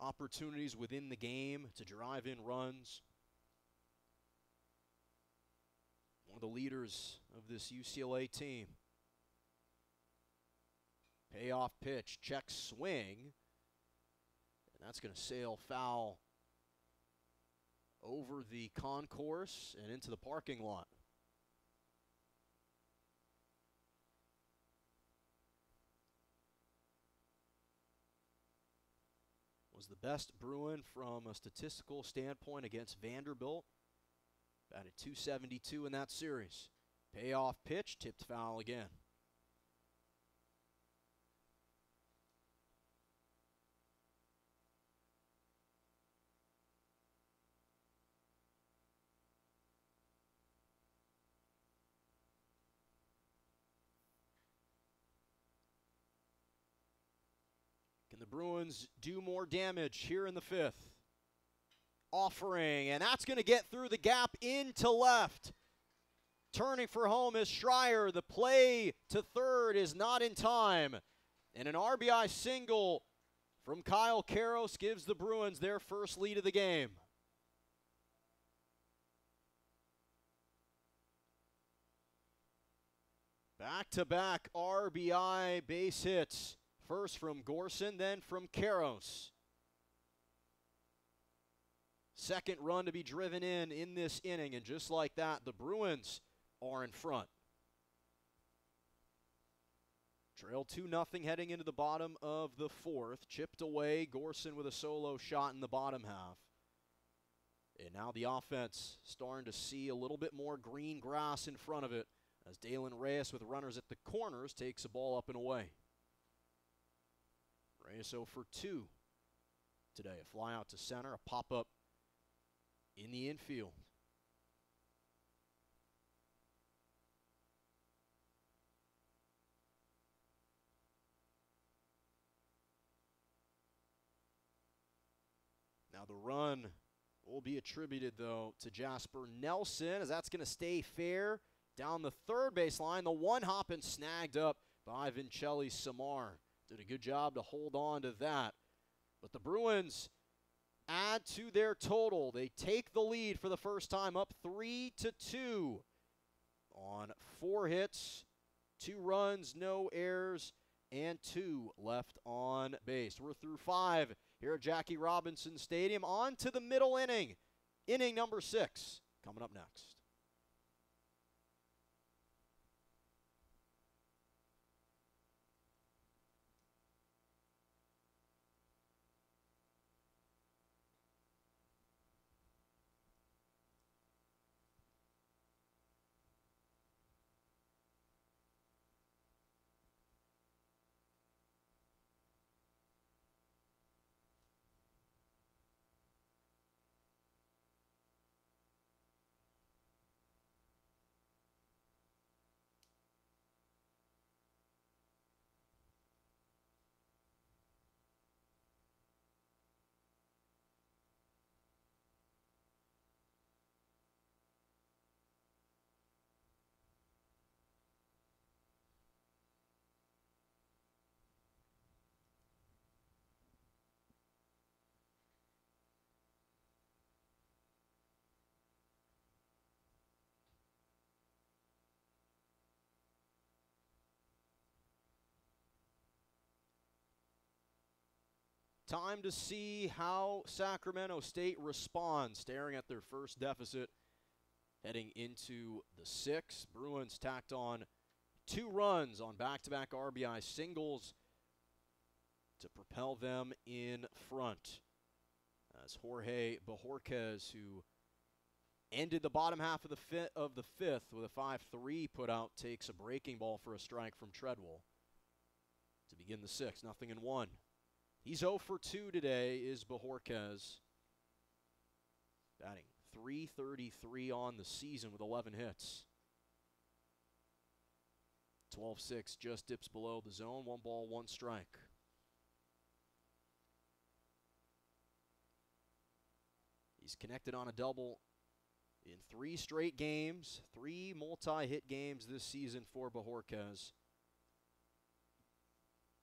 opportunities within the game to drive in runs. One of the leaders of this UCLA team. Payoff pitch, check swing. And that's going to sail foul over the concourse and into the parking lot. Was the best Bruin from a statistical standpoint against Vanderbilt. Batted 272 in that series. Payoff pitch, tipped foul again. Bruins do more damage here in the fifth? Offering, and that's going to get through the gap into left. Turning for home is Schrier. The play to third is not in time. And an RBI single from Kyle Karros gives the Bruins their first lead of the game. Back to back RBI base hits First from Gourson, then from Karros. Second run to be driven in in this inning, and just like that, the Bruins are in front. Trail 2 0 heading into the bottom of the fourth. Chipped away. Gourson with a solo shot in the bottom half. And now the offense starting to see a little bit more green grass in front of it as Dalen Reyes with runners at the corners takes a ball up and away. 0 for 2 today. A fly out to center, a pop up in the infield. Now the run will be attributed, though, to Jasper Nelson, as that's going to stay fair down the third baseline. The one hop and snagged up by Vincelli Samar. Did a good job to hold on to that. But the Bruins add to their total. They take the lead for the first time up 3 to 2 on four hits, two runs, no errors, and two left on base. We're through five here at Jackie Robinson Stadium. On to the middle inning. Inning number six coming up next. Time to see how Sacramento State responds, staring at their first deficit heading into the sixth. Bruins tacked on two runs on back to back RBI singles to propel them in front. As Jorge Bojorquez, who ended the bottom half of the, fi- of the fifth with a 5 3 put out, takes a breaking ball for a strike from Tredwell to begin the sixth. Nothing in one. He's 0 for 2 today, is Bojorquez. Batting 333 on the season with 11 hits. 12 6 just dips below the zone. One ball, one strike. He's connected on a double in three straight games, three multi hit games this season for Bojorquez.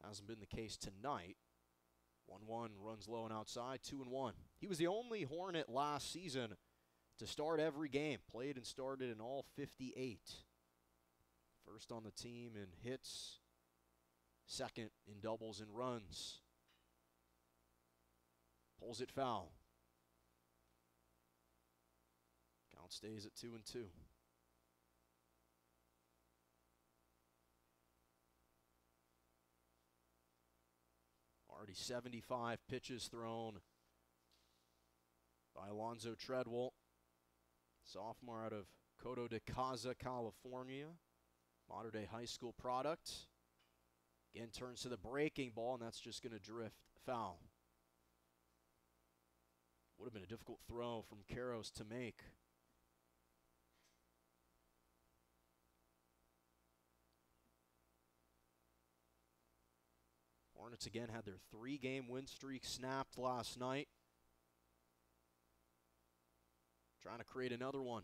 Hasn't been the case tonight. 1 1 runs low and outside, 2 and 1. He was the only Hornet last season to start every game, played and started in all 58. First on the team in hits, second in doubles and runs. Pulls it foul. Count stays at 2 and 2. Already 75 pitches thrown by Alonzo Tredwell, sophomore out of Coto de Caza, California, modern day high school product. Again, turns to the breaking ball, and that's just going to drift foul. Would have been a difficult throw from Karros to make. Hornets again had their three game win streak snapped last night. Trying to create another one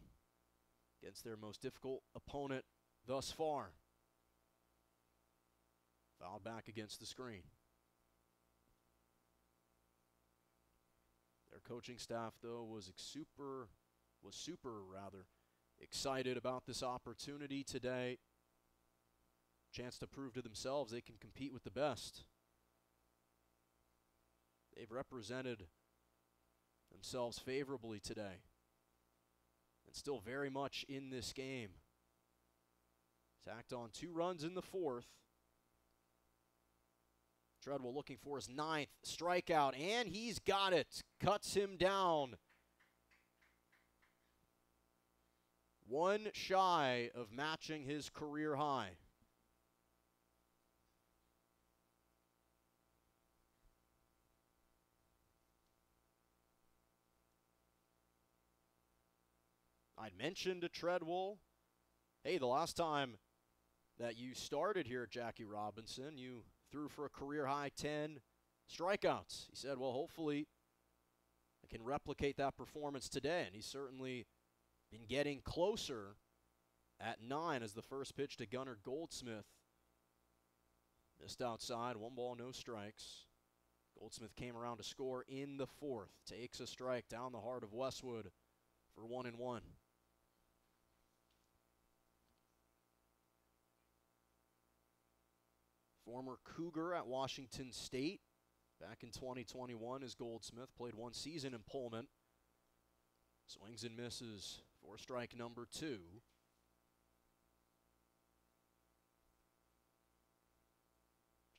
against their most difficult opponent thus far. Fouled back against the screen. Their coaching staff, though, was super, was super rather excited about this opportunity today. Chance to prove to themselves they can compete with the best. They've represented themselves favorably today and still very much in this game. Tacked on two runs in the fourth. Tredwell looking for his ninth strikeout, and he's got it. Cuts him down. One shy of matching his career high. I'd mentioned to Tredwell, hey, the last time that you started here at Jackie Robinson, you threw for a career high 10 strikeouts. He said, well, hopefully I can replicate that performance today. And he's certainly been getting closer at nine as the first pitch to Gunnar Goldsmith. Missed outside, one ball, no strikes. Goldsmith came around to score in the fourth. Takes a strike down the heart of Westwood for one and one. Former Cougar at Washington State back in 2021 as Goldsmith played one season in Pullman. Swings and misses for strike number two.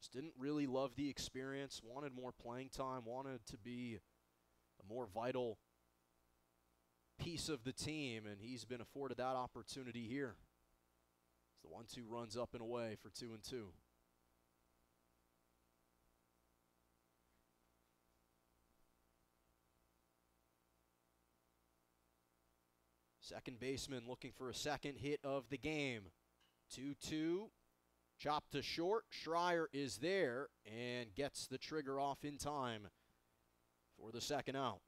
Just didn't really love the experience, wanted more playing time, wanted to be a more vital piece of the team, and he's been afforded that opportunity here. It's the one two runs up and away for two and two. Second baseman looking for a second hit of the game. 2 2. Chop to short. Schrier is there and gets the trigger off in time for the second out.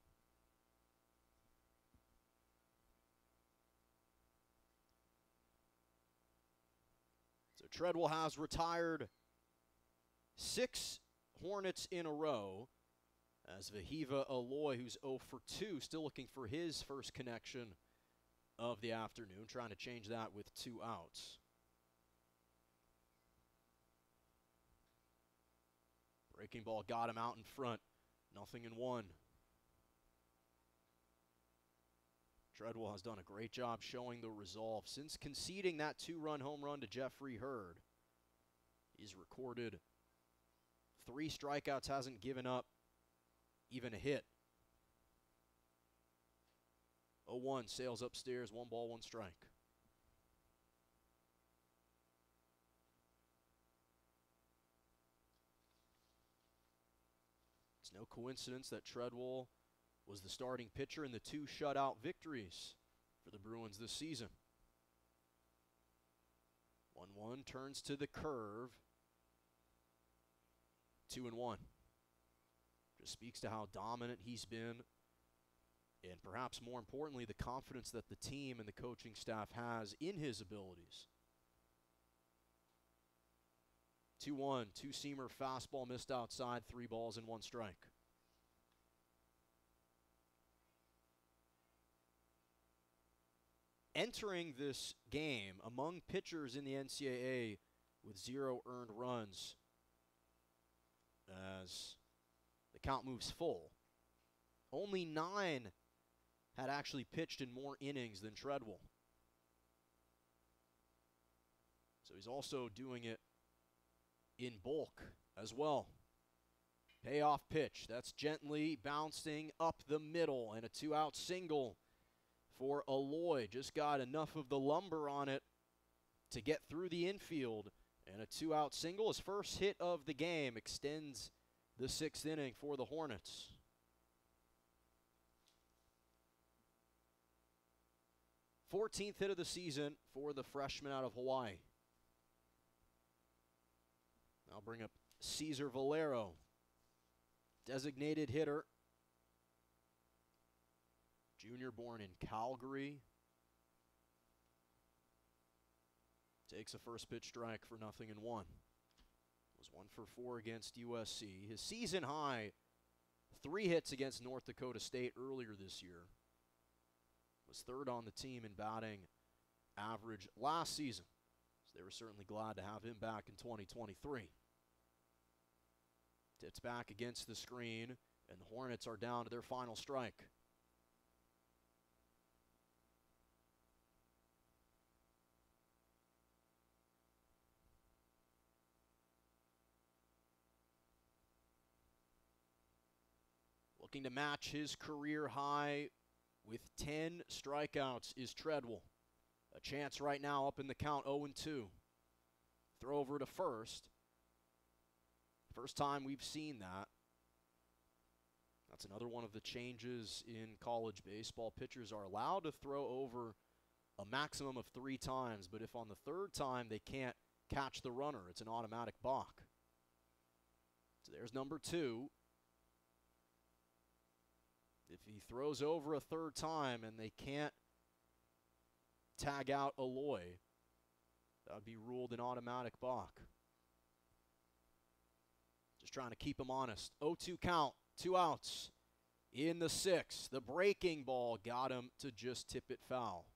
So Tredwell has retired six Hornets in a row as Vahiva Eloy, who's 0 for 2, still looking for his first connection of the afternoon, trying to change that with two outs. Breaking ball got him out in front Nothing in one. Tredwell has done a great job showing the resolve. Since conceding that two run home run to Jeffery Heard, he's recorded three strikeouts, hasn't given up even a hit. 0 1 sails upstairs, one ball, one strike. It's no coincidence that Tredwell was the starting pitcher in the two shutout victories for the Bruins this season. 1 1 turns to the curve. 2 and 1. Just speaks to how dominant he's been, and perhaps more importantly, the confidence that the team and the coaching staff has in his abilities. 2 1, two seamer fastball missed outside, three balls and one strike. entering this game among pitchers in the NCAA with zero earned runs as the count moves full. Only nine had actually pitched in more innings than Tredwell. So he's also doing it in bulk as well. Payoff pitch. That's gently bouncing up the middle and a two out single for Eloy. Just got enough of the lumber on it to get through the infield. And a two out single. His first hit of the game extends the sixth inning for the Hornets. Fourteenth hit of the season for the freshman out of Hawaii. I'll bring up Caesar Valero, designated hitter Junior born in Calgary. Takes a first pitch strike for nothing and one. Was one for four against USC. His season high, three hits against North Dakota State earlier this year. Was third on the team in batting average last season. So they were certainly glad to have him back in 2023. Tits back against the screen, and the Hornets are down to their final strike. Looking to match his career high with 10 strikeouts is Tredwell. A chance right now up in the count 0 2. Throw over to first. First time we've seen that. That's another one of the changes in college baseball. Pitchers are allowed to throw over a maximum of three times, but if on the third time they can't catch the runner, it's an automatic balk. So there's number two. If he throws over a third time and they can't tag out Eloy, that would be ruled an automatic balk. Just trying to keep him honest. 0 2 count, two outs in the sixth. The breaking ball got him to just tip it foul.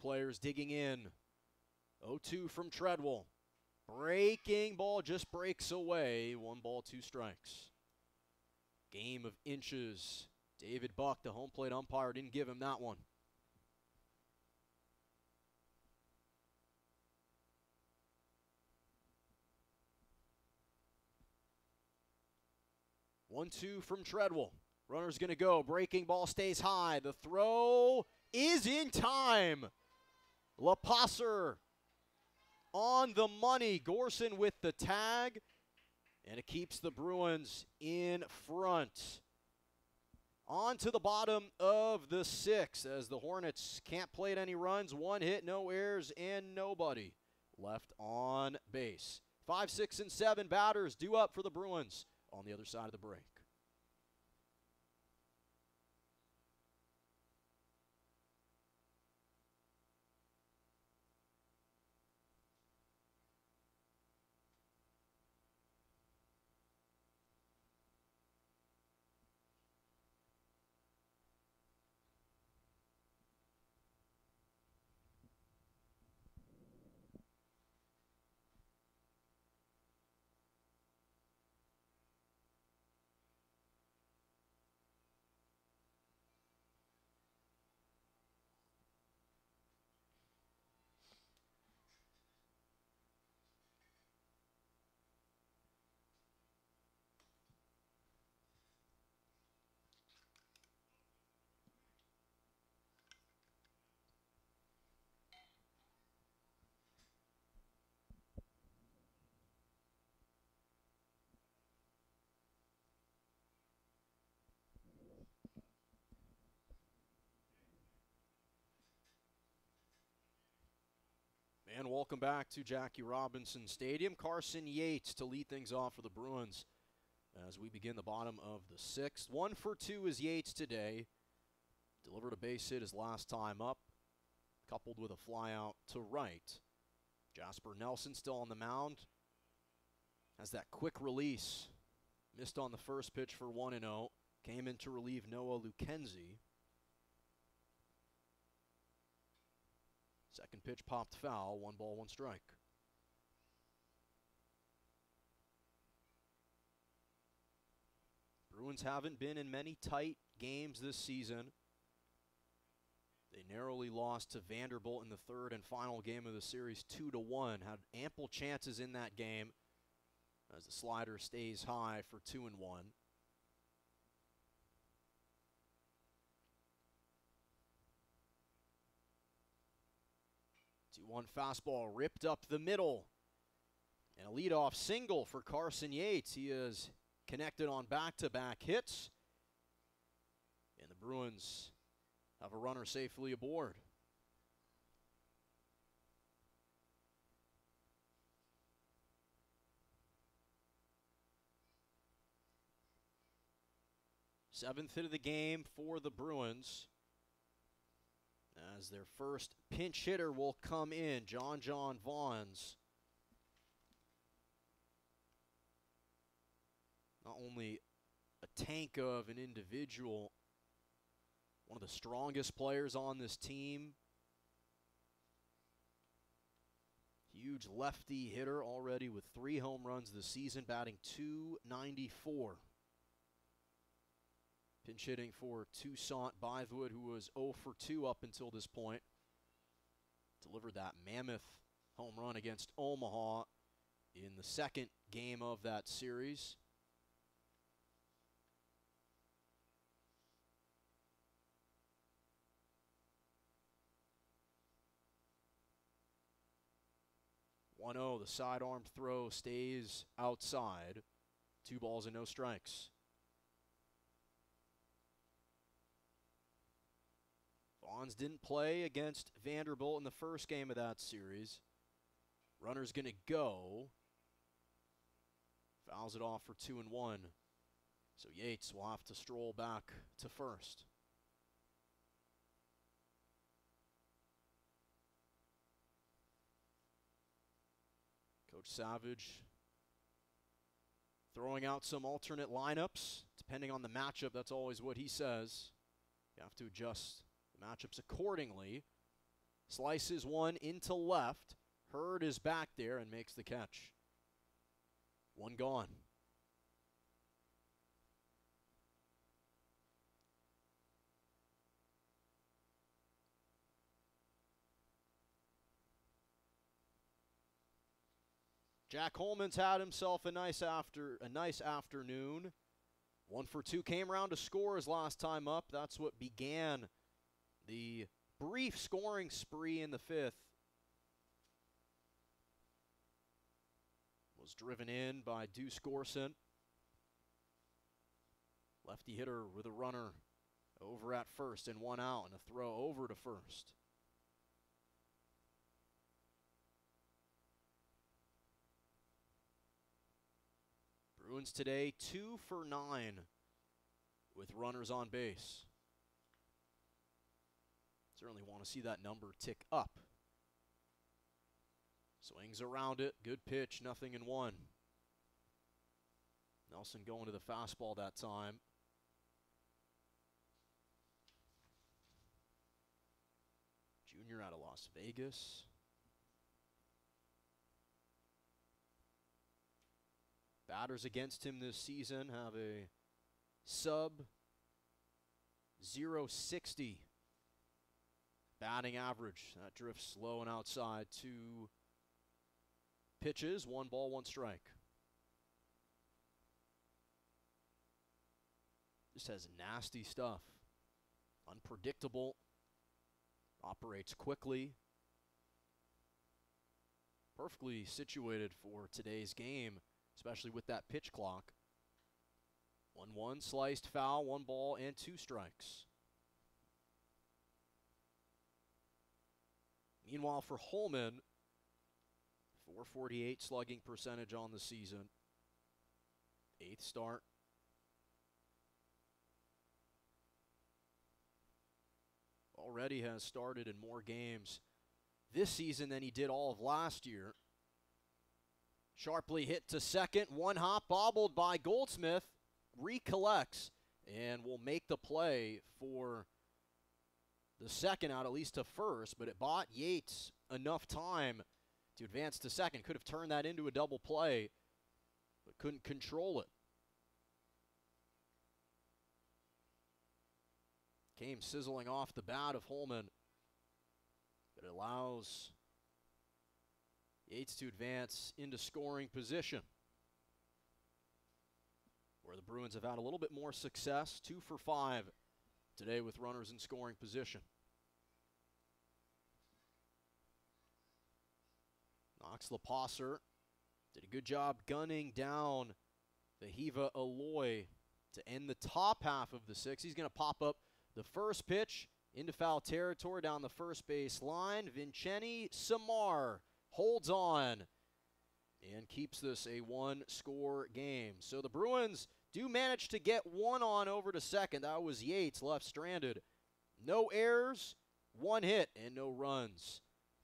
Players digging in. 0 2 from Tredwell. Breaking ball just breaks away. One ball, two strikes. Game of inches. David Buck, the home plate umpire, didn't give him that one. One two from Tredwell. Runner's going to go. Breaking ball stays high. The throw is in time. LaPasser on the money. Gourson with the tag. And it keeps the Bruins in front. On to the bottom of the six as the Hornets can't plate any runs. One hit, no errors, and nobody left on base. Five, six, and seven batters due up for the Bruins on the other side of the break. And welcome back to Jackie Robinson Stadium. Carson Yates to lead things off for the Bruins as we begin the bottom of the sixth. One for two is Yates today. Delivered a base hit his last time up, coupled with a flyout to right. Jasper Nelson still on the mound. Has that quick release. Missed on the first pitch for 1 0. Came in to relieve Noah Lucchesi. Second pitch popped foul, one ball, one strike. Bruins haven't been in many tight games this season. They narrowly lost to Vanderbilt in the third and final game of the series, 2 to 1. Had ample chances in that game as the slider stays high for 2 and 1. 2 1 fastball ripped up the middle. And a leadoff single for Carson Yates. He is connected on back to back hits. And the Bruins have a runner safely aboard. Seventh hit of the game for the Bruins as their first pinch hitter will come in, JonJon Vaughns. Not only a tank of an individual, one of the strongest players on this team. Huge lefty hitter already with three home runs this season, batting 294. Pinch hitting for Toussaint Bythewood, who was 0 for 2 up until this point. Delivered that mammoth home run against Omaha in the second game of that series. One zero. Oh, the sidearm throw stays outside. Two balls and no strikes. Vaughns didn't play against Vanderbilt in the first game of that series. Runner's going to go. Fouls it off for two and one. So Yates will have to stroll back to first. Coach Savage throwing out some alternate lineups. Depending on the matchup, that's always what he says. You have to adjust matchups accordingly. Slices one into left. Heard is back there and makes the catch. One gone. Jack Holman's had himself a nice after a nice afternoon. One for two came around to score his last time up. That's what began the brief scoring spree in the fifth was driven in by Duce Gourson. Lefty hitter with a runner over at first and one out and a throw over to first. Bruins today two for nine with runners on base. Certainly want to see that number tick up. Swings around it. Good pitch. Nothing in one. Nelson going to the fastball that time. Junior out of Las Vegas. Batters against him this season have a sub 060 batting average. That drifts low and outside. Two pitches, one ball, one strike. This has nasty stuff. Unpredictable. Operates quickly. Perfectly situated for today's game, especially with that pitch clock. 1 1 sliced foul, one ball, and two strikes. Meanwhile, for Holman, 448 slugging percentage on the season. Eighth start. Already has started in more games this season than he did all of last year. Sharply hit to second. One hop bobbled by Goldsmith. Recollects and will make the play for the second out, at least to first. But it bought Yates enough time to advance to second. Could have turned that into a double play, but couldn't control it. Came sizzling off the bat of Holman. But it allows Yates to advance into scoring position. Where the Bruins have had a little bit more success, two for five today with runners in scoring position. Knox Leposer did a good job gunning down the Vahiva Eloy to end the top half of the six. He's going to pop up the first pitch into foul territory down the first base line. Vincenni Samar holds on and keeps this a one score game. So the Bruins do manage to get one on over to second. That was Yates left stranded. No errors, one hit, and no runs.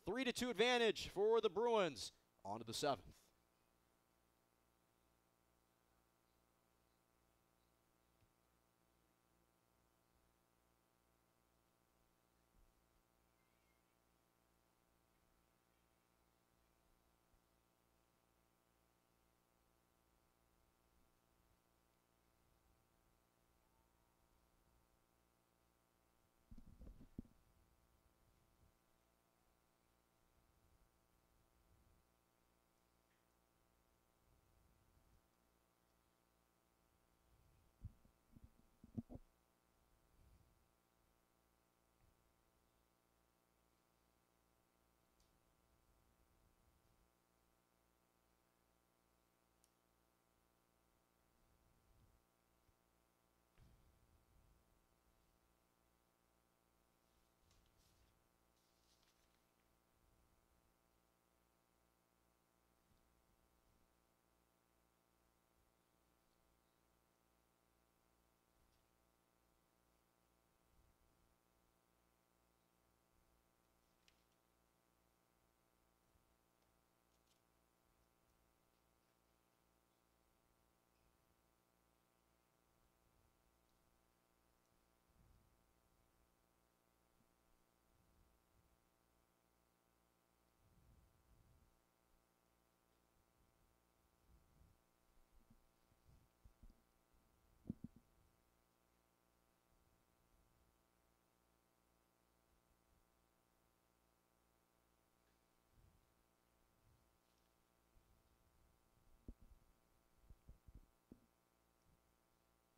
3 to 2 advantage for the Bruins. On to the seventh.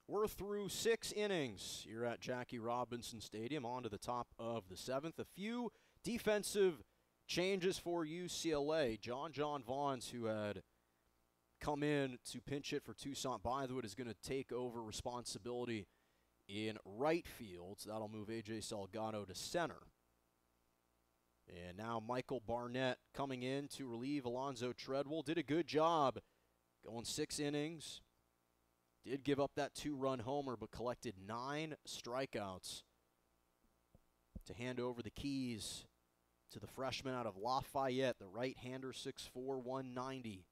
We're through six innings. You're at Jackie Robinson Stadium, on to the top of the seventh. A few defensive changes for UCLA. JonJon Vaughns, who had come in to pinch it for Toussaint Bythewood, is going to take over responsibility in right field. So that'll move AJ Salgado to center. And now Michael Barnett coming in to relieve Alonzo Tredwell. Did a good job going six innings, did give up that two run homer, but collected nine strikeouts to hand over the keys to the freshman out of Lafayette, the right hander, 6'4, 190.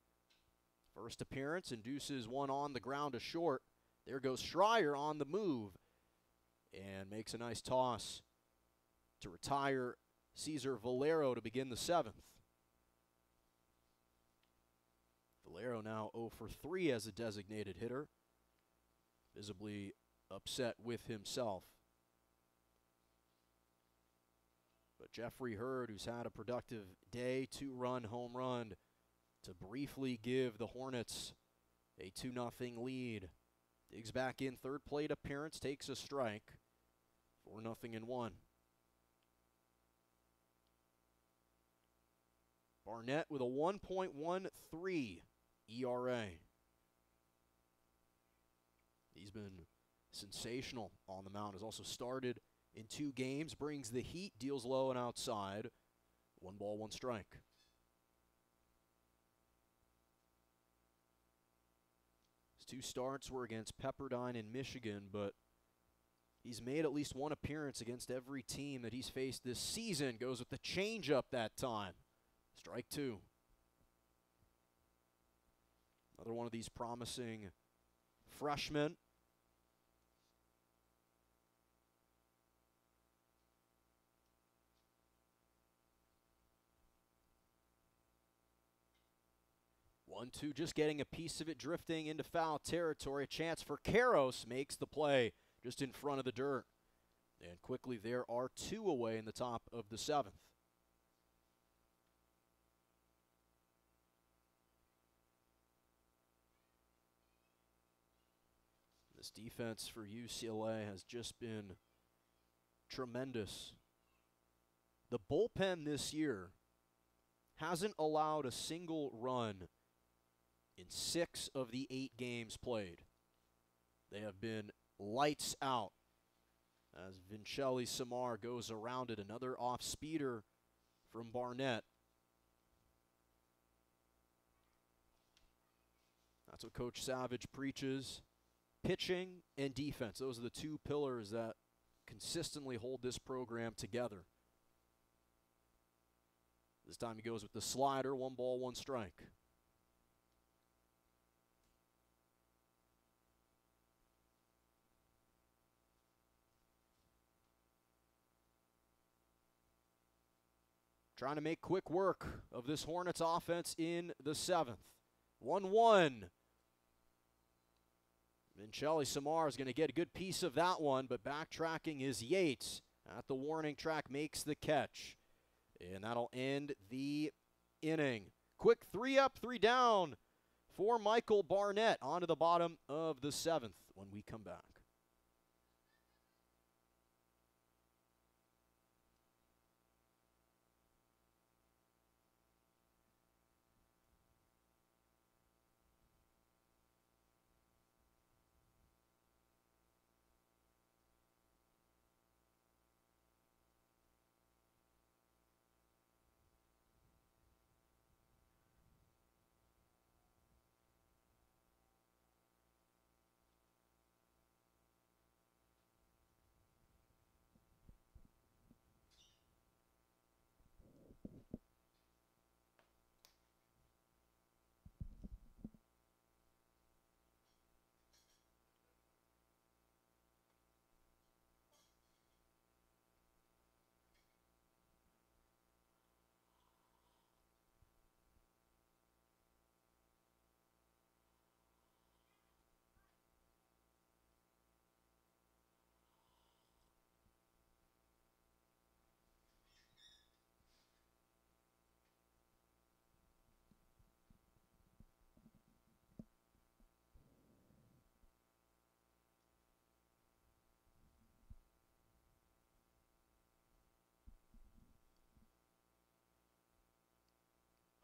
First appearance induces one on the ground to short. There goes Schrier on the move and makes a nice toss to retire Cesar Valero to begin the seventh. Valero now 0 for 3 as a designated hitter visibly upset with himself. But Jeffery Heard, who's had a productive day, two run home run to briefly give the Hornets a 2 0 lead. Digs back in, third plate appearance, takes a strike. 4 0 and 1. Barnett with a 1.13 ERA. He's been sensational on the mound. Has also started in two games, brings the heat, deals low and outside. One ball, one strike. His two starts were against Pepperdine in Michigan, but he's made at least one appearance against every team that he's faced this season. Goes with the changeup that time. Strike two. Another one of these promising freshmen. One, two, just getting a piece of it drifting into foul territory. A chance for Karros makes the play just in front of the dirt. And quickly, there are two away in the top of the seventh. This defense for UCLA has just been tremendous. The bullpen this year hasn't allowed a single run in six of the eight games played. They have been lights out as Vincelli Samar goes around it. Another off speeder from Barnett. That's what Coach Savage preaches. Pitching and defense. Those are the two pillars that consistently hold this program together. This time he goes with the slider, one ball, one strike. Trying to make quick work of this Hornets offense in the seventh. 1 1. Vincelli Samar is going to get a good piece of that one, but backtracking is Yates at the warning track, makes the catch. And that'll end the inning. Quick three up, three down for Michael Barnett onto the bottom of the seventh when we come back.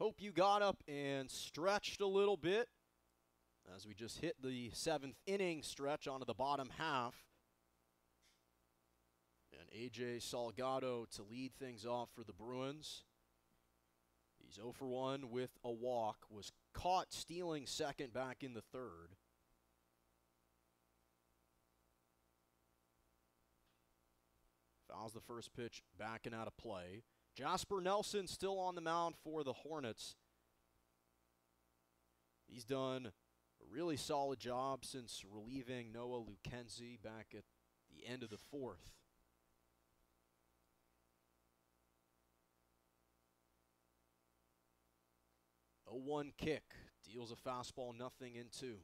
Hope you got up and stretched a little bit as we just hit the seventh inning stretch onto the bottom half. And AJ Salgado to lead things off for the Bruins. He's 0 for 1 with a walk, was caught stealing second back in the third. Fouls the first pitch, backing out of play. Jasper Nelson still on the mound for the Hornets. He's done a really solid job since relieving Noah Lucchesi back at the end of the fourth. A one kick deals a fastball, nothing in two.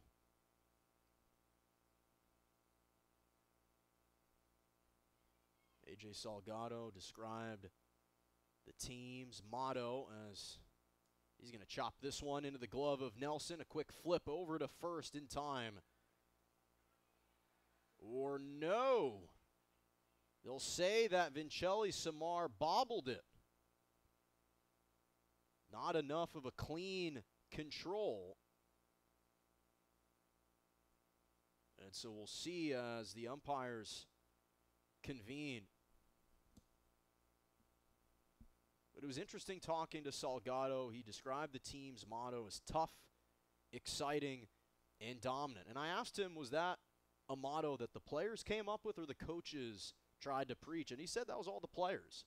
AJ Salgado described the team's motto as he's going to chop this one into the glove of Nelson. A quick flip over to first in time. Or no. They'll say that Vincelli Samar bobbled it. Not enough of a clean control. And so we'll see as the umpires convene. But it was interesting talking to Salgado. He described the team's motto as tough, exciting, and dominant. And I asked him, was that a motto that the players came up with or the coaches tried to preach? And he said that was all the players.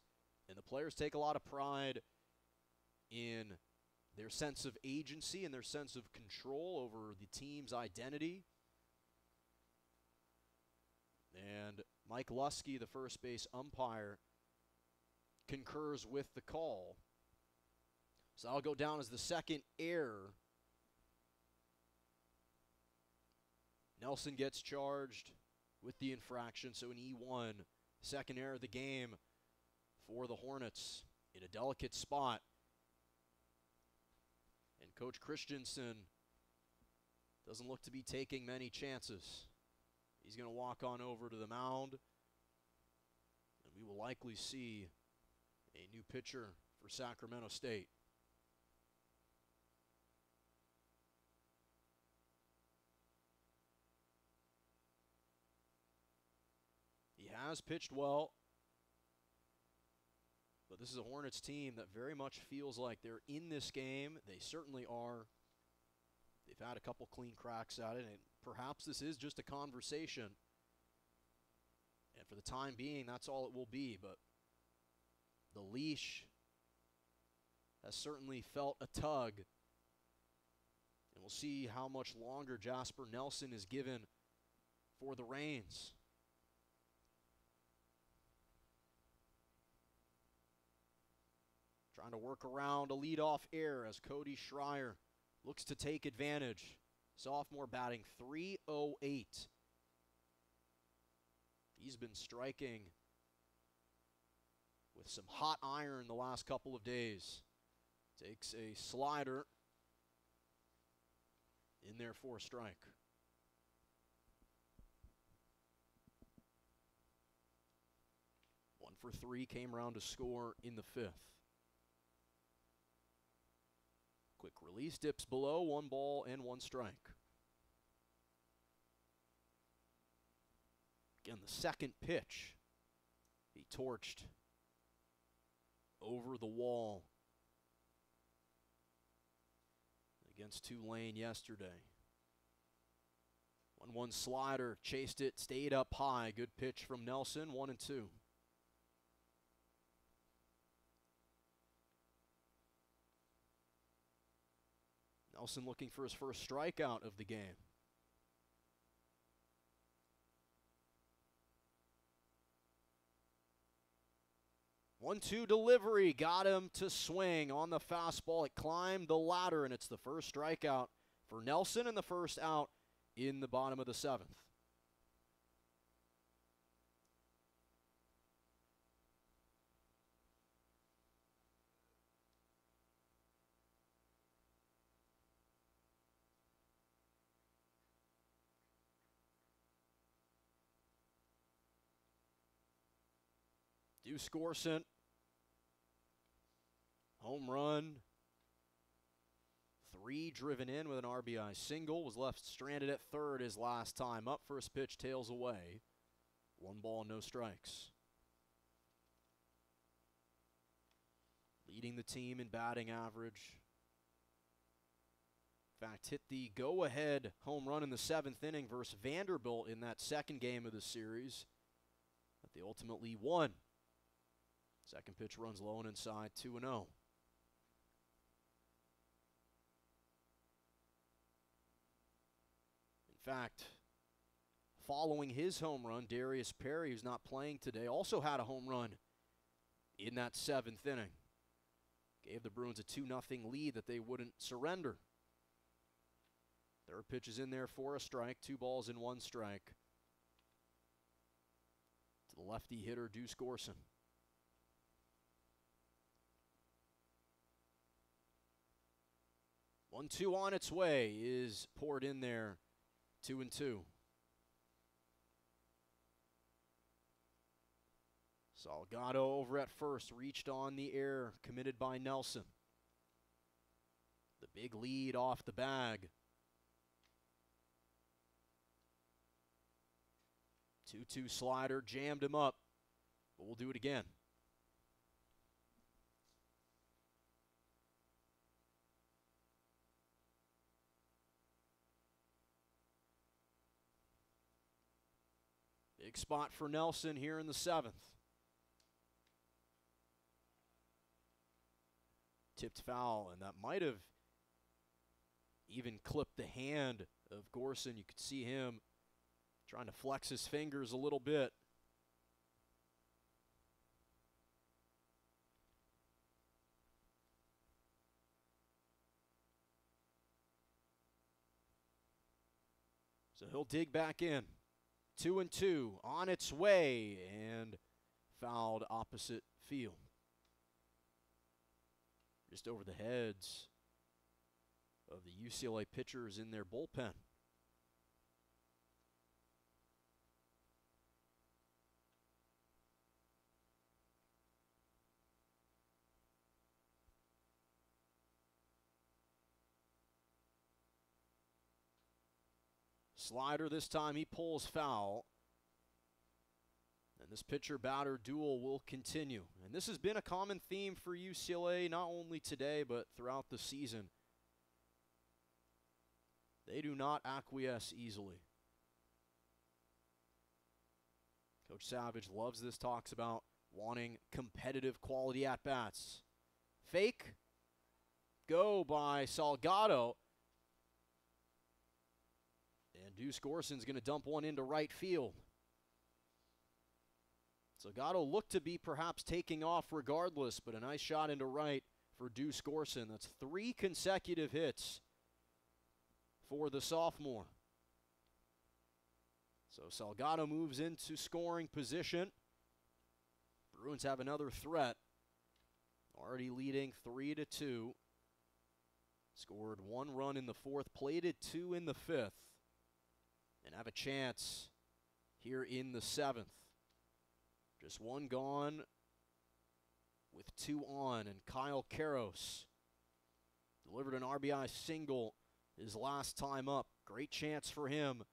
And the players take a lot of pride in their sense of agency and their sense of control over the team's identity. And Mike Lusky, the first base umpire, concurs with the call. So I'll go down as the second error. Nelson gets charged with the infraction, so an E1, second error of the game for the Hornets in a delicate spot. And Coach Christiansen doesn't look to be taking many chances. He's going to walk on over to the mound, and we will likely see a new pitcher for Sacramento State. He has pitched well. But this is a Hornets team that very much feels like they're in this game. They certainly are. They've had a couple clean cracks at it, and perhaps this is just a conversation. And for the time being, that's all it will be. But the leash has certainly felt a tug. And we'll see how much longer Jasper Nelson is given for the reins. Trying to work around a leadoff error as Cody Schrier looks to take advantage. Sophomore batting 308. He's been striking with some hot iron the last couple of days. Takes a slider in there for a strike. One for three came around to score in the fifth. Quick release dips below, one ball and one strike. Again, the second pitch. He torched over the wall against Tulane yesterday. 1 1 slider, chased it, stayed up high. Good pitch from Nelson, 1 and 2. Nelson looking for his first strikeout of the game. One two delivery got him to swing on the fastball. It climbed the ladder, and it's the first strikeout for Nelson and the first out in the bottom of the seventh. Duce Gourson. Home run. Three driven in with an RBI single. Was left stranded at third his last time up. First pitch tails away. One ball, no strikes. Leading the team in batting average. In fact, hit the go ahead home run in the seventh inning versus Vanderbilt in that second game of the series that they ultimately won. Second pitch runs low and inside, 2 0. In fact, following his home run, Darius Perry, who's not playing today, also had a home run in that seventh inning. Gave the Bruins a 2 0 lead that they wouldn't surrender. Third pitch is in there for a strike, two balls and one strike. To the lefty hitter, Duce Gourson. One two on its way is poured in there. Two and two. Salgado over at first, reached on the air, committed by Nelson. The big lead off the bag. 2 2 slider, jammed him up, but we'll do it again. Big spot for Nelson here in the seventh. Tipped foul, and that might have even clipped the hand of Gourson. You could see him trying to flex his fingers a little bit. So he'll dig back in. Two and two on its way and fouled opposite field. Just over the heads of the UCLA pitchers in their bullpen. Slider this time, he pulls foul. And this pitcher batter duel will continue. And this has been a common theme for UCLA, not only today, but throughout the season. They do not acquiesce easily. Coach Savage loves this, talks about wanting competitive quality at bats. Fake, go by Salgado. And Duce Gourson's going to dump one into right field. Salgado looked to be perhaps taking off regardless, but a nice shot into right for Duce Gourson. That's three consecutive hits for the sophomore. So Salgado moves into scoring position. Bruins have another threat. Already leading 3 to 2. Scored one run in the fourth, plated two in the fifth, and have a chance here in the seventh. Just one gone with two on, and Kyle Karros delivered an RBI single his last time up. Great chance for him.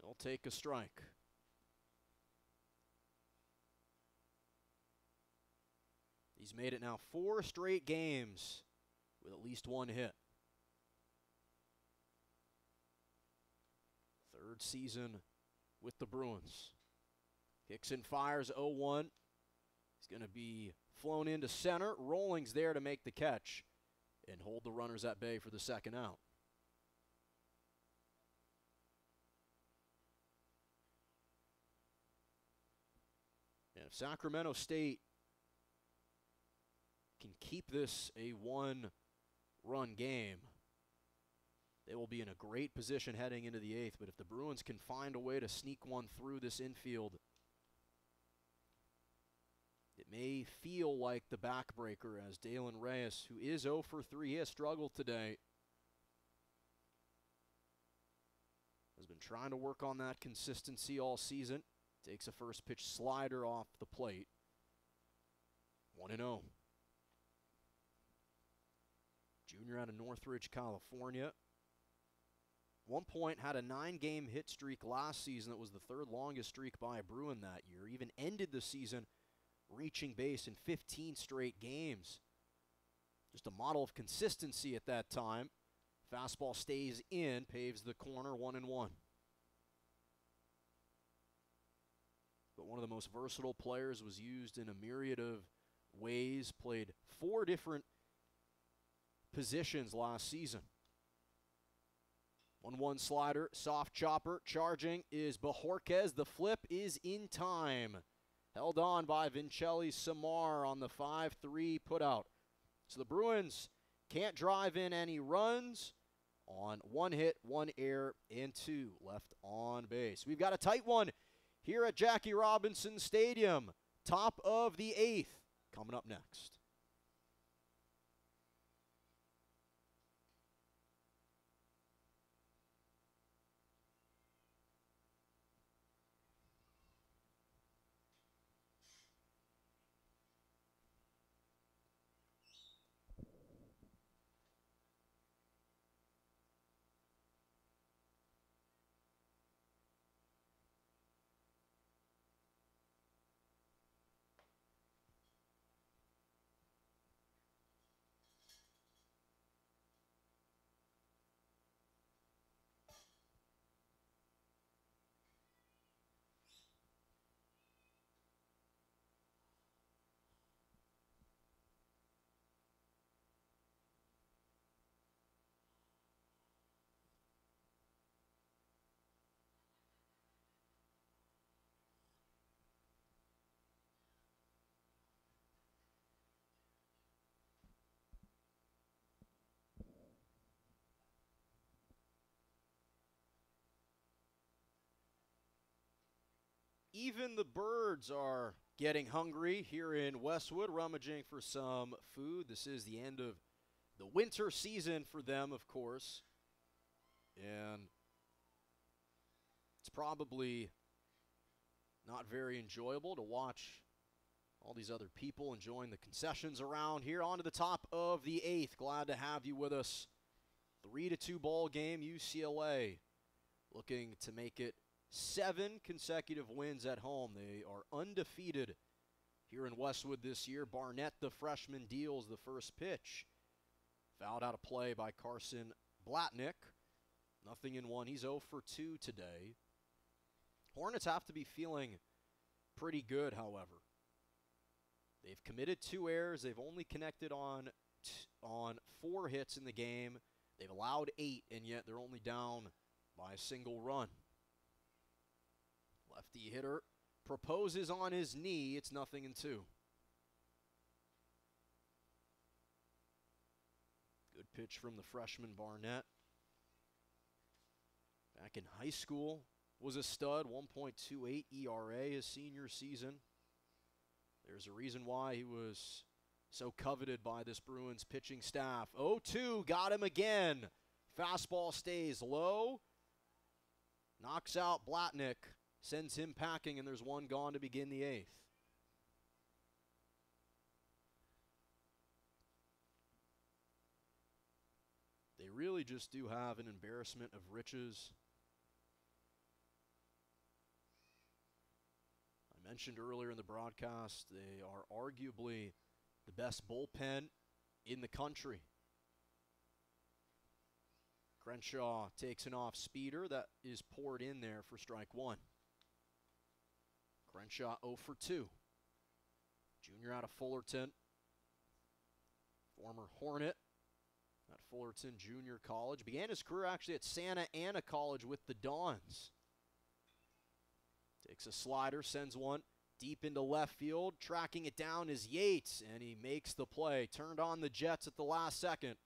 He'll take a strike. He's made it now four straight games with at least one hit. Third season with the Bruins. Kicks and fires 0 1. He's going to be flown into center. Rolling's there to make the catch and hold the runners at bay for the second out. And if Sacramento State can keep this a one run game, they will be in a great position heading into the eighth. But if the Bruins can find a way to sneak one through this infield, it may feel like the backbreaker as Dalen Reyes, who is 0 for 3, he has struggled today. Has been trying to work on that consistency all season. Takes a first pitch slider off the plate. 1 0. Junior out of Northridge, California. One point had a nine game hit streak last season that was the third longest streak by a Bruin that year. Even ended the season reaching base in 15 straight games. Just a model of consistency at that time. Fastball stays in, paves the corner one and one. But one of the most versatile players was used in a myriad of ways, played four different positions last season. 1 1 slider, soft chopper, charging is Bajorquez. The flip is in time. Held on by Vincelli Samar on the 5 3 putout. So the Bruins can't drive in any runs on one hit, one air, and two left on base. We've got a tight one here at Jackie Robinson Stadium. Top of the eighth coming up next. Even the birds are getting hungry here in Westwood, rummaging for some food. This is the end of the winter season for them, of course. And it's probably not very enjoyable to watch all these other people enjoying the concessions around here. On to the top of the eighth. Glad to have you with us. Three to two ball game. UCLA looking to make it seven consecutive wins at home. They are undefeated here in Westwood this year. Barnett, the freshman, deals the first pitch. Fouled out of play by Carson Blatnick. Nothing in one. He's 0 for 2 today. Hornets have to be feeling pretty good, however. They've committed two errors. They've only connected on on four hits in the game. They've allowed eight, and yet they're only down by a single run. Lefty hitter proposes on his knee. It's nothing in two. Good pitch from the freshman Barnett. Back in high school, was a stud, 1.28 ERA his senior season. There's a reason why he was so coveted by this Bruins pitching staff. 0 2, got him again. Fastball stays low. Knocks out Blatnick, sends him packing, and there's one gone to begin the eighth. They really just do have an embarrassment of riches. I mentioned earlier in the broadcast, they are arguably the best bullpen in the country. Crenshaw takes an off speeder that is poured in there for strike one. Crenshaw 0 for 2. Junior out of Fullerton. Former Hornet at Fullerton Junior College. Began his career actually at Santa Ana College with the Dons. Takes a slider, sends one deep into left field. Tracking it down is Yates, and he makes the play. Turned on the Jets at the last second.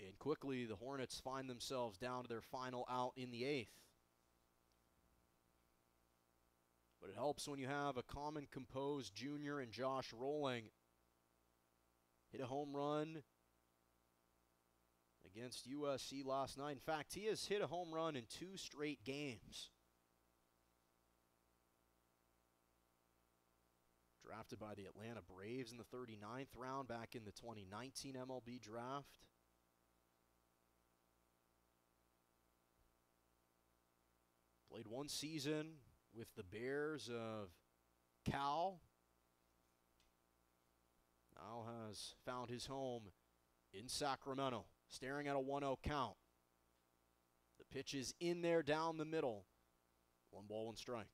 And quickly, the Hornets find themselves down to their final out in the eighth. But it helps when you have a common composed junior and Josh Rolling hit a home run against USC last night. In fact, he has hit a home run in two straight games. Drafted by the Atlanta Braves in the 39th round back in the 2019 MLB draft. Played one season with the Bears of Cal now has found his home in Sacramento, staring at a 1 0 count. The pitch is in there down the middle. One ball, one strike.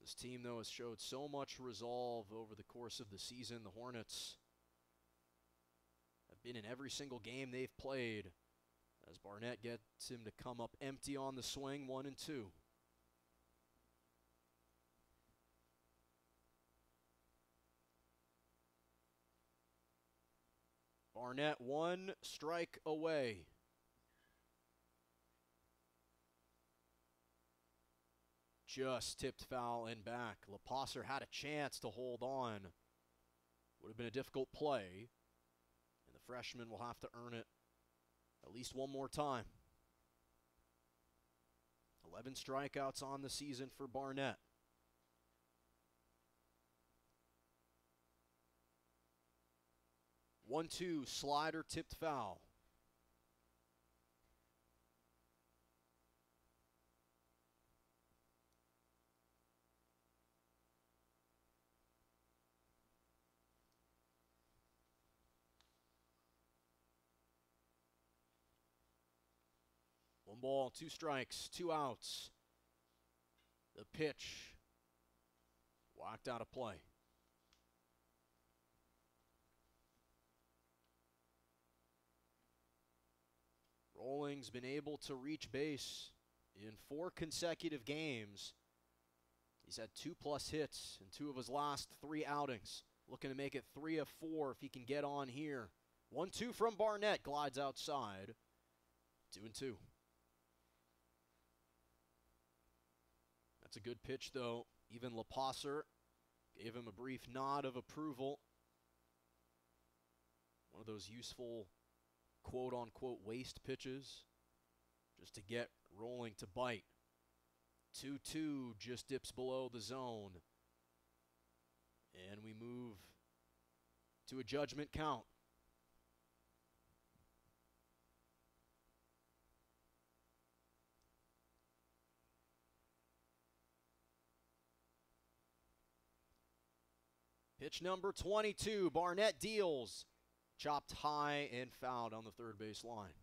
This team, though, has showed so much resolve over the course of the season. The Hornets have been in every single game they've played as Barnett gets him to come up empty on the swing, one and two. Barnett one strike away. Just tipped foul and back. LaPosser had a chance to hold on. Would have been a difficult play. And the freshman will have to earn it at least one more time. 11 strikeouts on the season for Barnett. One two slider tipped foul. Ball, two strikes, two outs. The pitch walked out of play. Rolling's been able to reach base in four consecutive games. He's had two plus hits in two of his last three outings. Looking to make it three of four if he can get on here. One two from Barnett glides outside. Two and two. That's a good pitch, though. Even LaPosser gave him a brief nod of approval. One of those useful quote unquote waste pitches just to get rolling to bite. 2 2 just dips below the zone. And we move to a judgment count. Pitch number 22. Barnett deals. Chopped high and fouled on the third base line.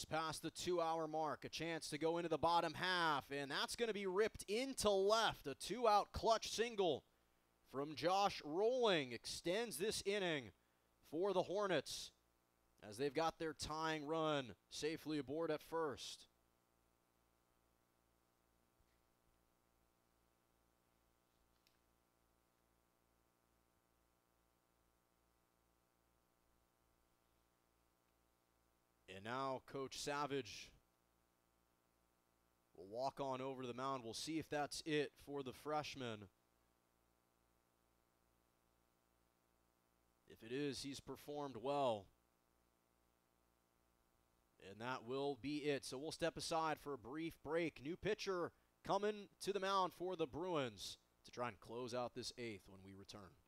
Just past the two hour mark, a chance to go into the bottom half, and that's going to be ripped into left. A two out clutch single from Josh Rolling extends this inning for the Hornets as they've got their tying run safely aboard at first. And now Coach Savage will walk on over to the mound. We'll see if that's it for the freshman. If it is, he's performed well. And that will be it. So we'll step aside for a brief break. New pitcher coming to the mound for the Bruins to try and close out this eighth when we return.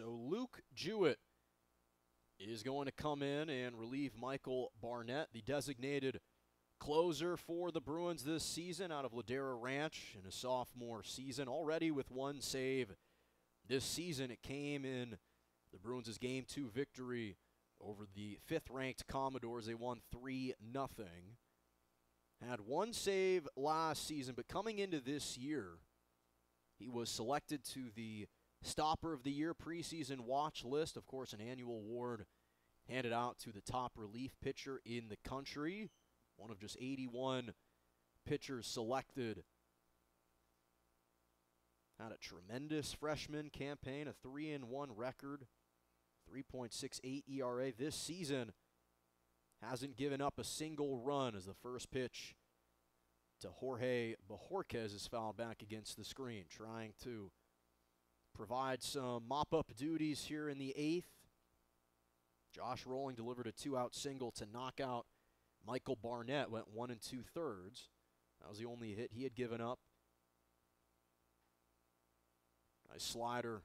So Luke Jewett is going to come in and relieve Michael Barnett, the designated closer for the Bruins this season out of Ladera Ranch in a sophomore season. Already with one save this season, it came in the Bruins' game two victory over the fifth ranked Commodores. They won 3 0. Had one save last season, but coming into this year, he was selected to the Stopper of the Year preseason watch list. Of course, an annual award handed out to the top relief pitcher in the country. One of just 81 pitchers selected. Had a tremendous freshman campaign, a 3 and 1 record, 3.68 ERA this season. Hasn't given up a single run as the first pitch to Jorge Bojorquez is fouled back against the screen, trying to provide some mop up duties here in the eighth. Josh Rolling delivered a two out single to knock out Michael Barnett, went one and two thirds. That was the only hit he had given up Nice slider.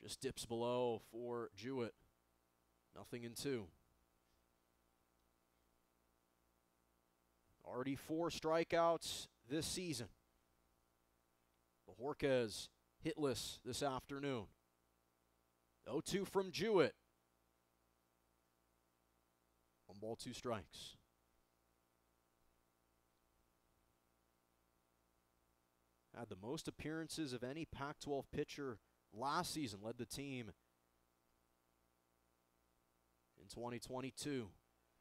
Just dips below for Jewett. Nothing in two. Already four strikeouts this season. Bojorquez hitless this afternoon. 0 2 from Jewett. One ball, two strikes. Had the most appearances of any Pac 12 pitcher last season, led the team in 2022.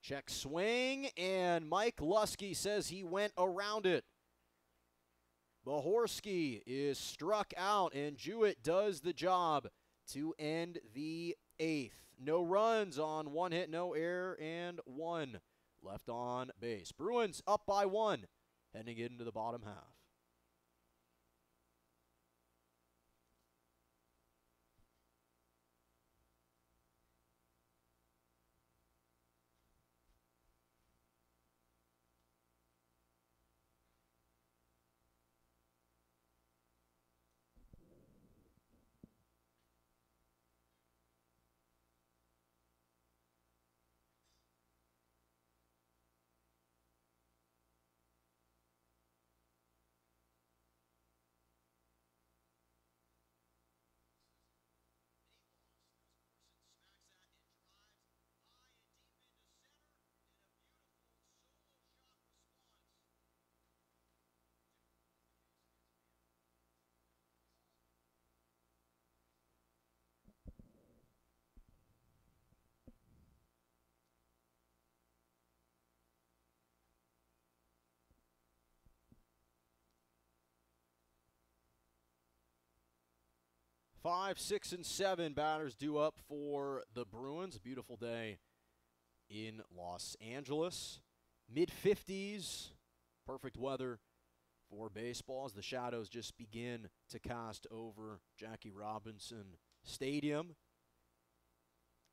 Check swing, and Mike Lusky says he went around it. Bojorquez is struck out, and Jewett does the job to end the eighth. No runs on one hit, no error, and one left on base. Bruins up by one, heading into the bottom half. Five, six, and seven batters due up for the Bruins. A beautiful day in Los Angeles. Mid 50s, perfect weather for baseball as the shadows just begin to cast over Jackie Robinson Stadium.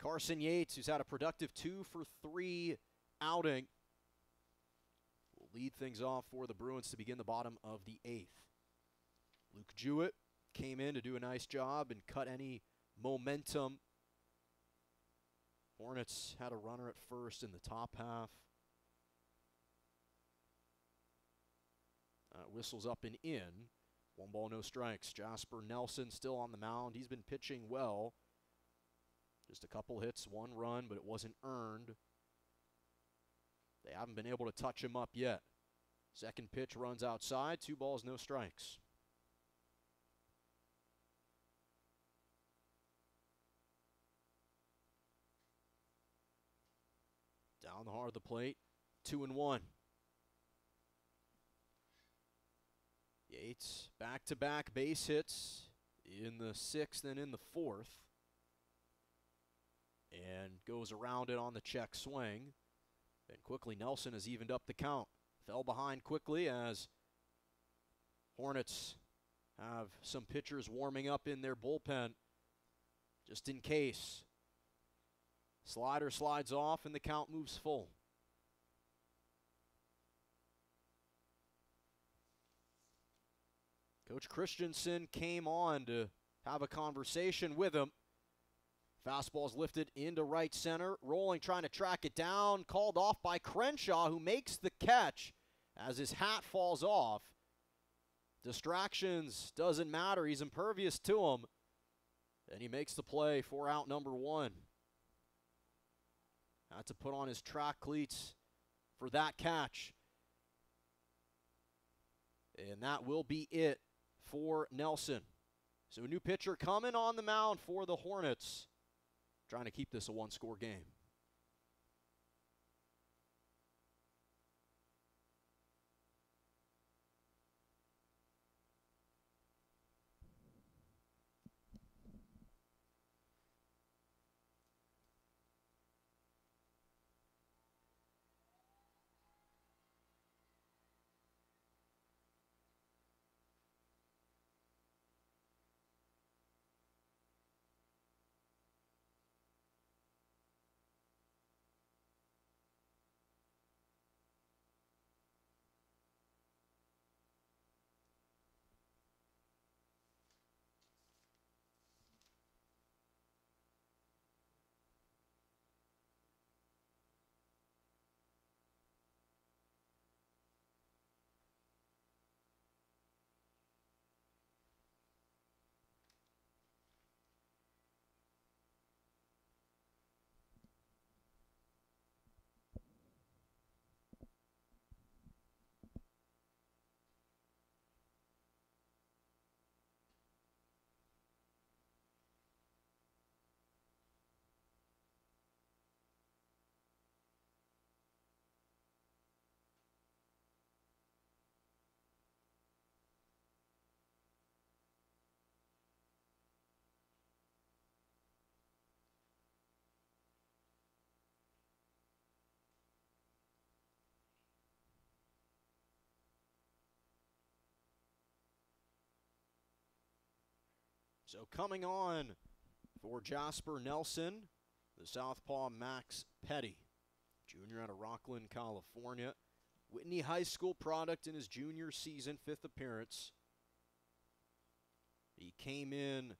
Carson Yates, who's had a productive two for three outing, will lead things off for the Bruins to begin the bottom of the eighth. Luke Jewett came in to do a nice job and cut any momentum. Hornets had a runner at first in the top half. Uh, whistles up and in. One ball, no strikes. Jasper Nelson still on the mound. He's been pitching well. Just a couple hits, one run, but it wasn't earned. They haven't been able to touch him up yet. Second pitch runs outside. Two balls, no strikes. The heart of the plate, two and one. Yates back to back base hits in the sixth and in the fourth. And goes around it on the check swing. And quickly Nelson has evened up the count. Fell behind quickly as Hornets have some pitchers warming up in their bullpen just in case. Slider slides off and the count moves full. Coach Christiansen came on to have a conversation with him. Fastball's lifted into right center. Rolling, trying to track it down. Called off by Crenshaw, who makes the catch as his hat falls off. Distractions doesn't matter. He's impervious to them. And he makes the play for out number one. Had to put on his track cleats for that catch. And that will be it for Nelson. So a new pitcher coming on the mound for the Hornets, trying to keep this a one score game. So coming on for Jasper Nelson, the Southpaw Max Petty, junior out of Rocklin, California. Whitney High School product in his junior season, fifth appearance. He came in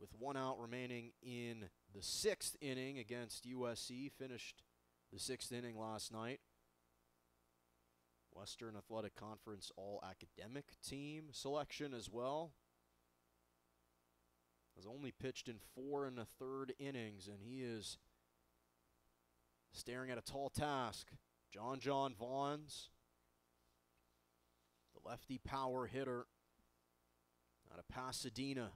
with one out remaining in the sixth inning against USC, finished the sixth inning last night. Western Athletic Conference All Academic Team selection as well. Has only pitched in four and a third innings, and he is staring at a tall task. JonJon Vaughns, the lefty power hitter out of Pasadena.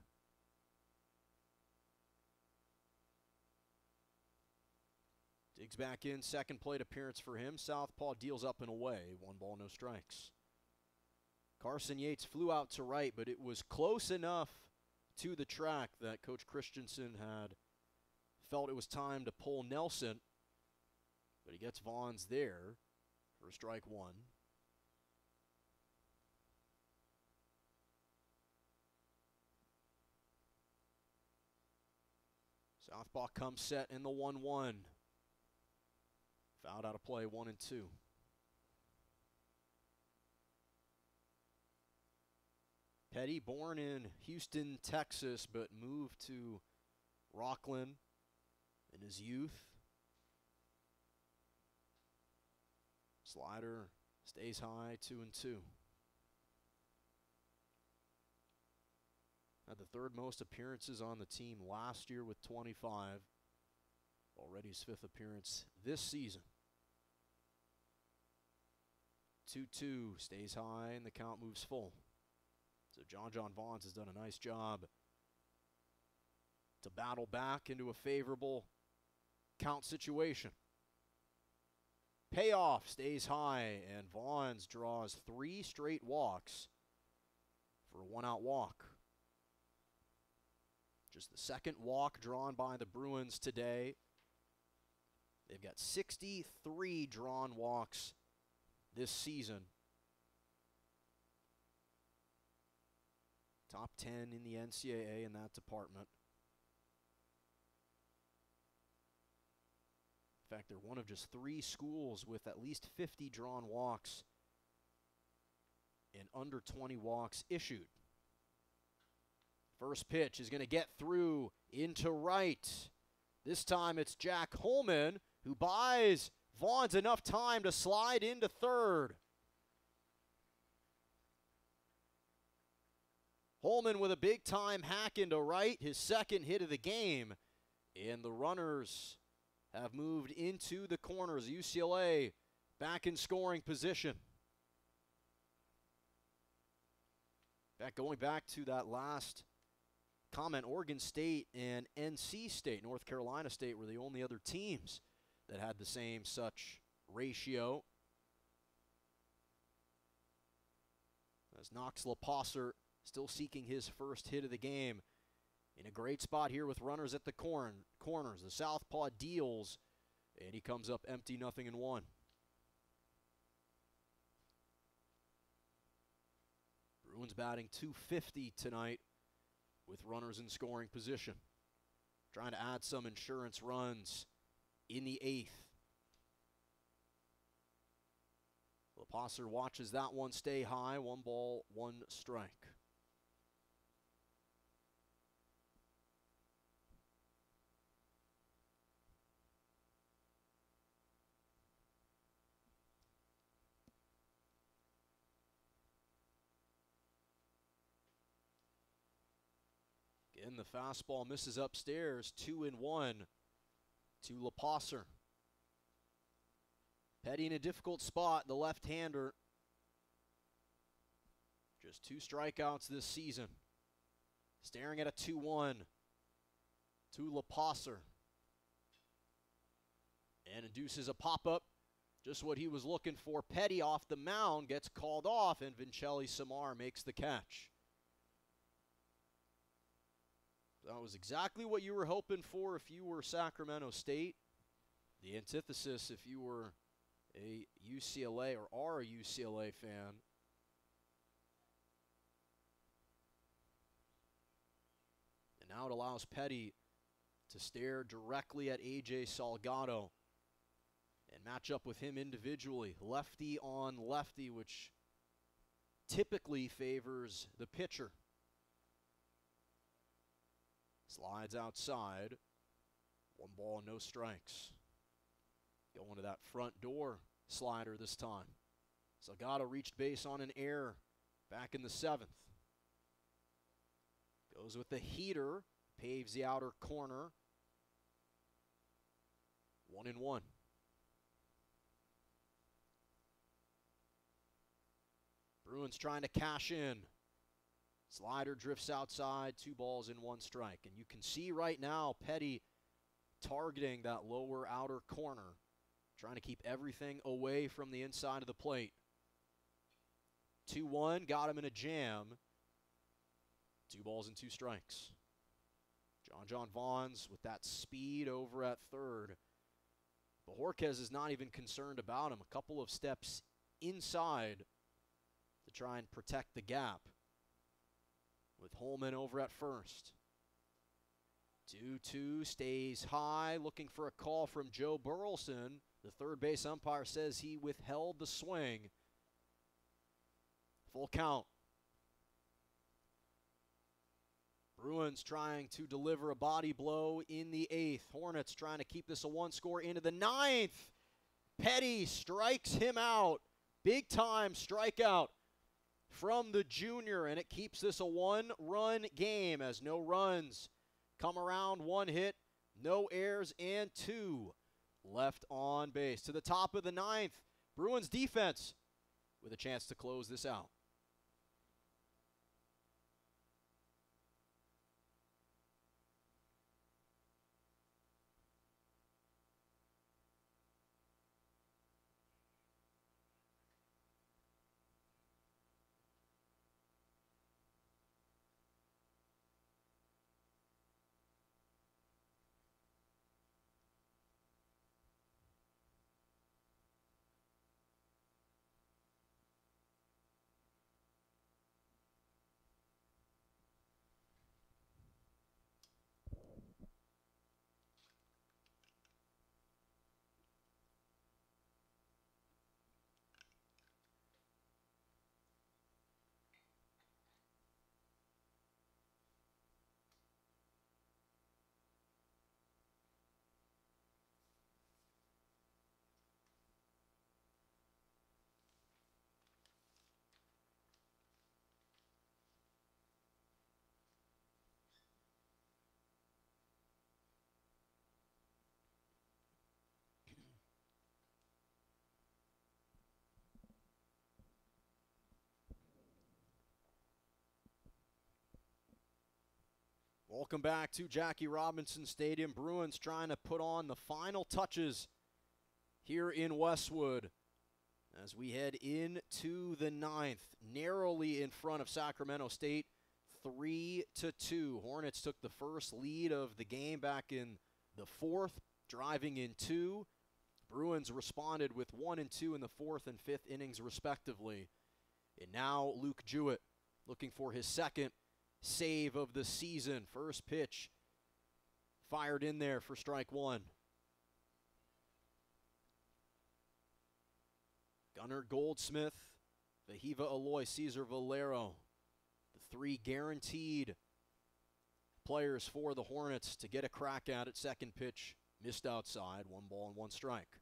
Digs back in, second plate appearance for him. Southpaw deals up and away, one ball, no strikes. Carson Yates flew out to right, but it was close enough to the track that Coach Christiansen had felt it was time to pull Nelson. But he gets Vaughns there for strike one. Southpaw comes set in the 1 1. Fouled out of play, 1 and 2. Petty, born in Houston, Texas, but moved to Rocklin in his youth. Slider stays high, 2 and 2. Had the third most appearances on the team last year with 25. Already his fifth appearance this season. 2 2 stays high and the count moves full. So JonJon Vaughns has done a nice job to battle back into a favorable count situation. Payoff stays high, and Vaughns draws three straight walks for a one out walk. Just the second walk drawn by the Bruins today. They've got 63 drawn walks this season. Top 10 in the NCAA in that department. In fact, they're one of just three schools with at least 50 drawn walks and under 20 walks issued. First pitch is going to get through into right. This time it's Jack Holman who buys Vaughns enough time to slide into third. Holman with a big time hack into right, his second hit of the game. And the runners have moved into the corners. UCLA back in scoring position. Back going back to that last comment Oregon State and NC State, North Carolina State were the only other teams that had the same such ratio. As Knox LaPosser still seeking his first hit of the game. In a great spot here with runners at the corn corners. The southpaw deals, and he comes up empty, nothing in one. Bruins batting 250 tonight with runners in scoring position. Trying to add some insurance runs in the eighth. LaPosser watches that one stay high. One ball, one strike. And the fastball misses upstairs, two and one to LaPosser. Petty in a difficult spot, the left hander. Just two strikeouts this season. Staring at a 2 1 to LaPosser. And induces a pop up. Just what he was looking for. Petty off the mound gets called off, and Vincelli Samar makes the catch. That was exactly what you were hoping for if you were Sacramento State. The antithesis if you were a UCLA or are a UCLA fan. And now it allows Petty to stare directly at AJ Salgado and match up with him individually, lefty on lefty, which typically favors the pitcher. Slides outside. One ball, no strikes. Going to that front door slider this time. Salgado reached base on an error back in the seventh. Goes with the heater, paves the outer corner. One and one. Bruins trying to cash in. Slider drifts outside, two balls in one strike. And you can see right now Petty targeting that lower outer corner, trying to keep everything away from the inside of the plate. 2 1, got him in a jam. Two balls and two strikes. JonJon Vaughns with that speed over at third. But Bojorquez is not even concerned about him. A couple of steps inside to try and protect the gap. With Holman over at first. 2 2 stays high, looking for a call from Joe Burleson. The third base umpire says he withheld the swing. Full count. Bruins trying to deliver a body blow in the eighth. Hornets trying to keep this a one score into the ninth. Petty strikes him out. Big time strikeout from the junior, and it keeps this a one run game as no runs come around. One hit, no errors, and two left on base. To the top of the ninth, Bruins defense with a chance to close this out. Welcome back to Jackie Robinson Stadium. Bruins trying to put on the final touches here in Westwood as we head into the ninth, narrowly in front of Sacramento State, three to two. Hornets took the first lead of the game back in the fourth, driving in two. Bruins responded with one and two in the fourth and fifth innings, respectively. And now Luke Jewett looking for his second save of the season. First pitch fired in there for strike one. Gunnar Goldsmith, Vahiva Eloy, Caesar Valero, the three guaranteed players for the Hornets to get a crack at it. Second pitch missed outside, one ball and one strike.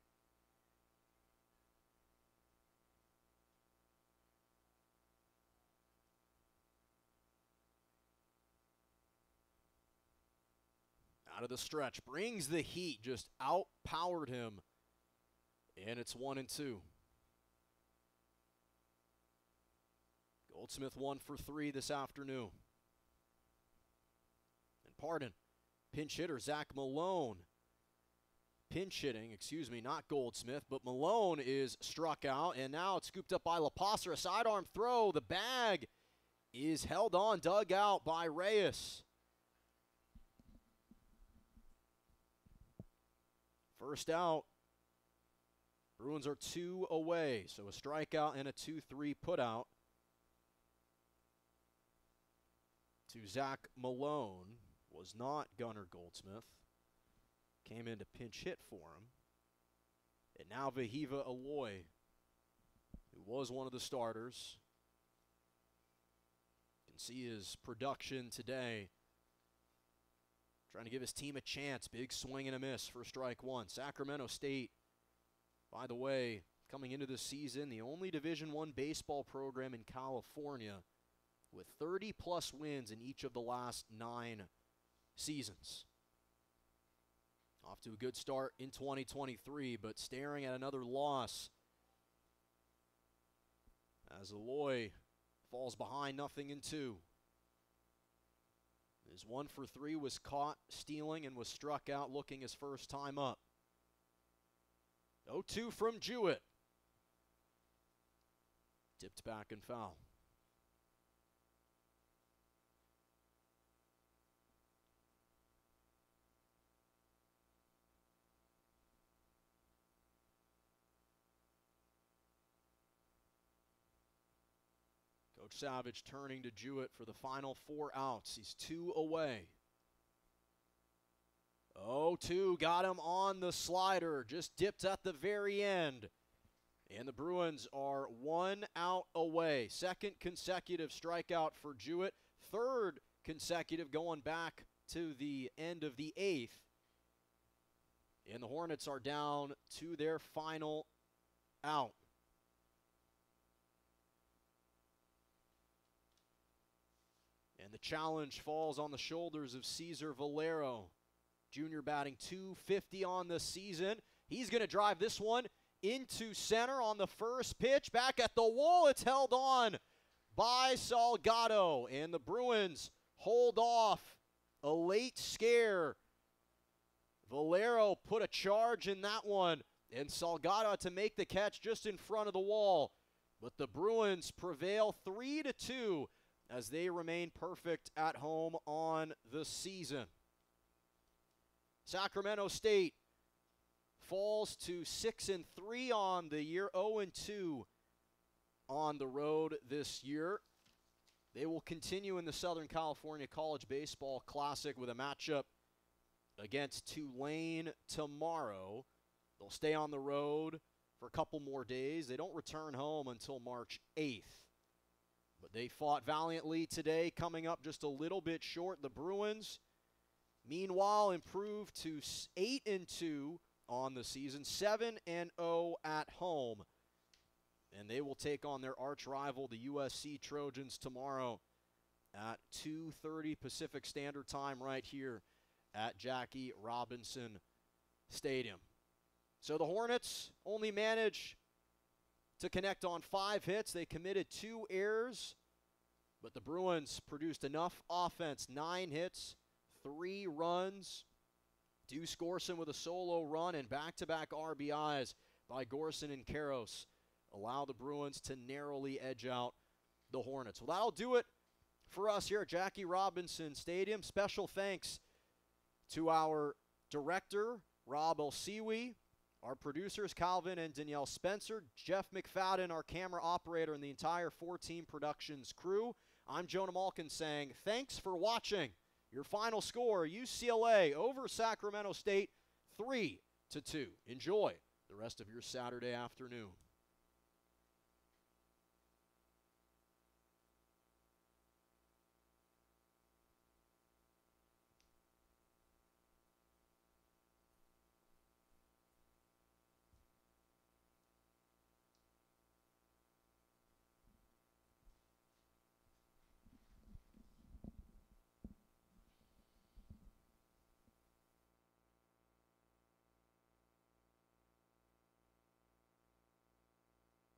Out of the stretch, brings the heat, just outpowered him. And it's one and two. Goldsmith one for three this afternoon. And pardon, pinch hitter Zach Malone. Pinch hitting, excuse me, not Goldsmith, but Malone is struck out, and now it's scooped up by LaPosser. A sidearm throw. The bag is held on, dug out by Reyes. First out. Bruins are two away, so a strikeout and a 2 3 putout to Zach Malone. was not Gunnar Goldsmith. Came in to pinch hit for him. And now Vahiva Eloy, who was one of the starters. You can see his production today. Trying to give his team a chance. Big swing and a miss for strike one. Sacramento State, by the way, coming into the season, the only Division One baseball program in California with 30 plus wins in each of the last nine seasons. Off to a good start in 2023, but staring at another loss as Eloy falls behind nothing in two. His one for three was caught stealing and was struck out looking his first time up. 0 2 from Jewett. Dipped back and foul. Coach Savage turning to Jewett for the final four outs. He's two away. Oh, two got him on the slider, just dipped at the very end. And the Bruins are one out away. Second consecutive strikeout for Jewett. Third consecutive going back to the end of the eighth. And the Hornets are down to their final out. And the challenge falls on the shoulders of Caesar Valero. Junior batting 250 on the season. He's going to drive this one into center on the first pitch. Back at the wall. It's held on by Salgado. And the Bruins hold off a late scare. Valero put a charge in that one. And Salgado to make the catch just in front of the wall. But the Bruins prevail 3 to 2 as they remain perfect at home on the season. Sacramento State falls to 6 and 3 on the year, 0 and 2 on the road this year. They will continue in the Southern California College Baseball Classic with a matchup against Tulane tomorrow. They'll stay on the road for a couple more days. They don't return home until March 8th. But they fought valiantly today, coming up just a little bit short. The Bruins, meanwhile, improved to 8 and 2 on the season, 7 and 0 at home. And they will take on their arch rival, the USC Trojans, tomorrow at 2:30 Pacific Standard Time right here at Jackie Robinson Stadium. So the Hornets only manage to connect on five hits. They committed two errors, but the Bruins produced enough offense nine hits, three runs. Duce Gourson with a solo run and back to back RBIs by Gourson and Karros allow the Bruins to narrowly edge out the Hornets. Well, that'll do it for us here at Jackie Robinson Stadium. Special thanks to our director, Rob Elsewi, our producers, Calvin and Danielle Spencer, Jeff McFadden, our camera operator, and the entire 4TM Productions crew. I'm Jonah Malkin saying thanks for watching. Your final score UCLA over Sacramento State 3 to 2. Enjoy the rest of your Saturday afternoon.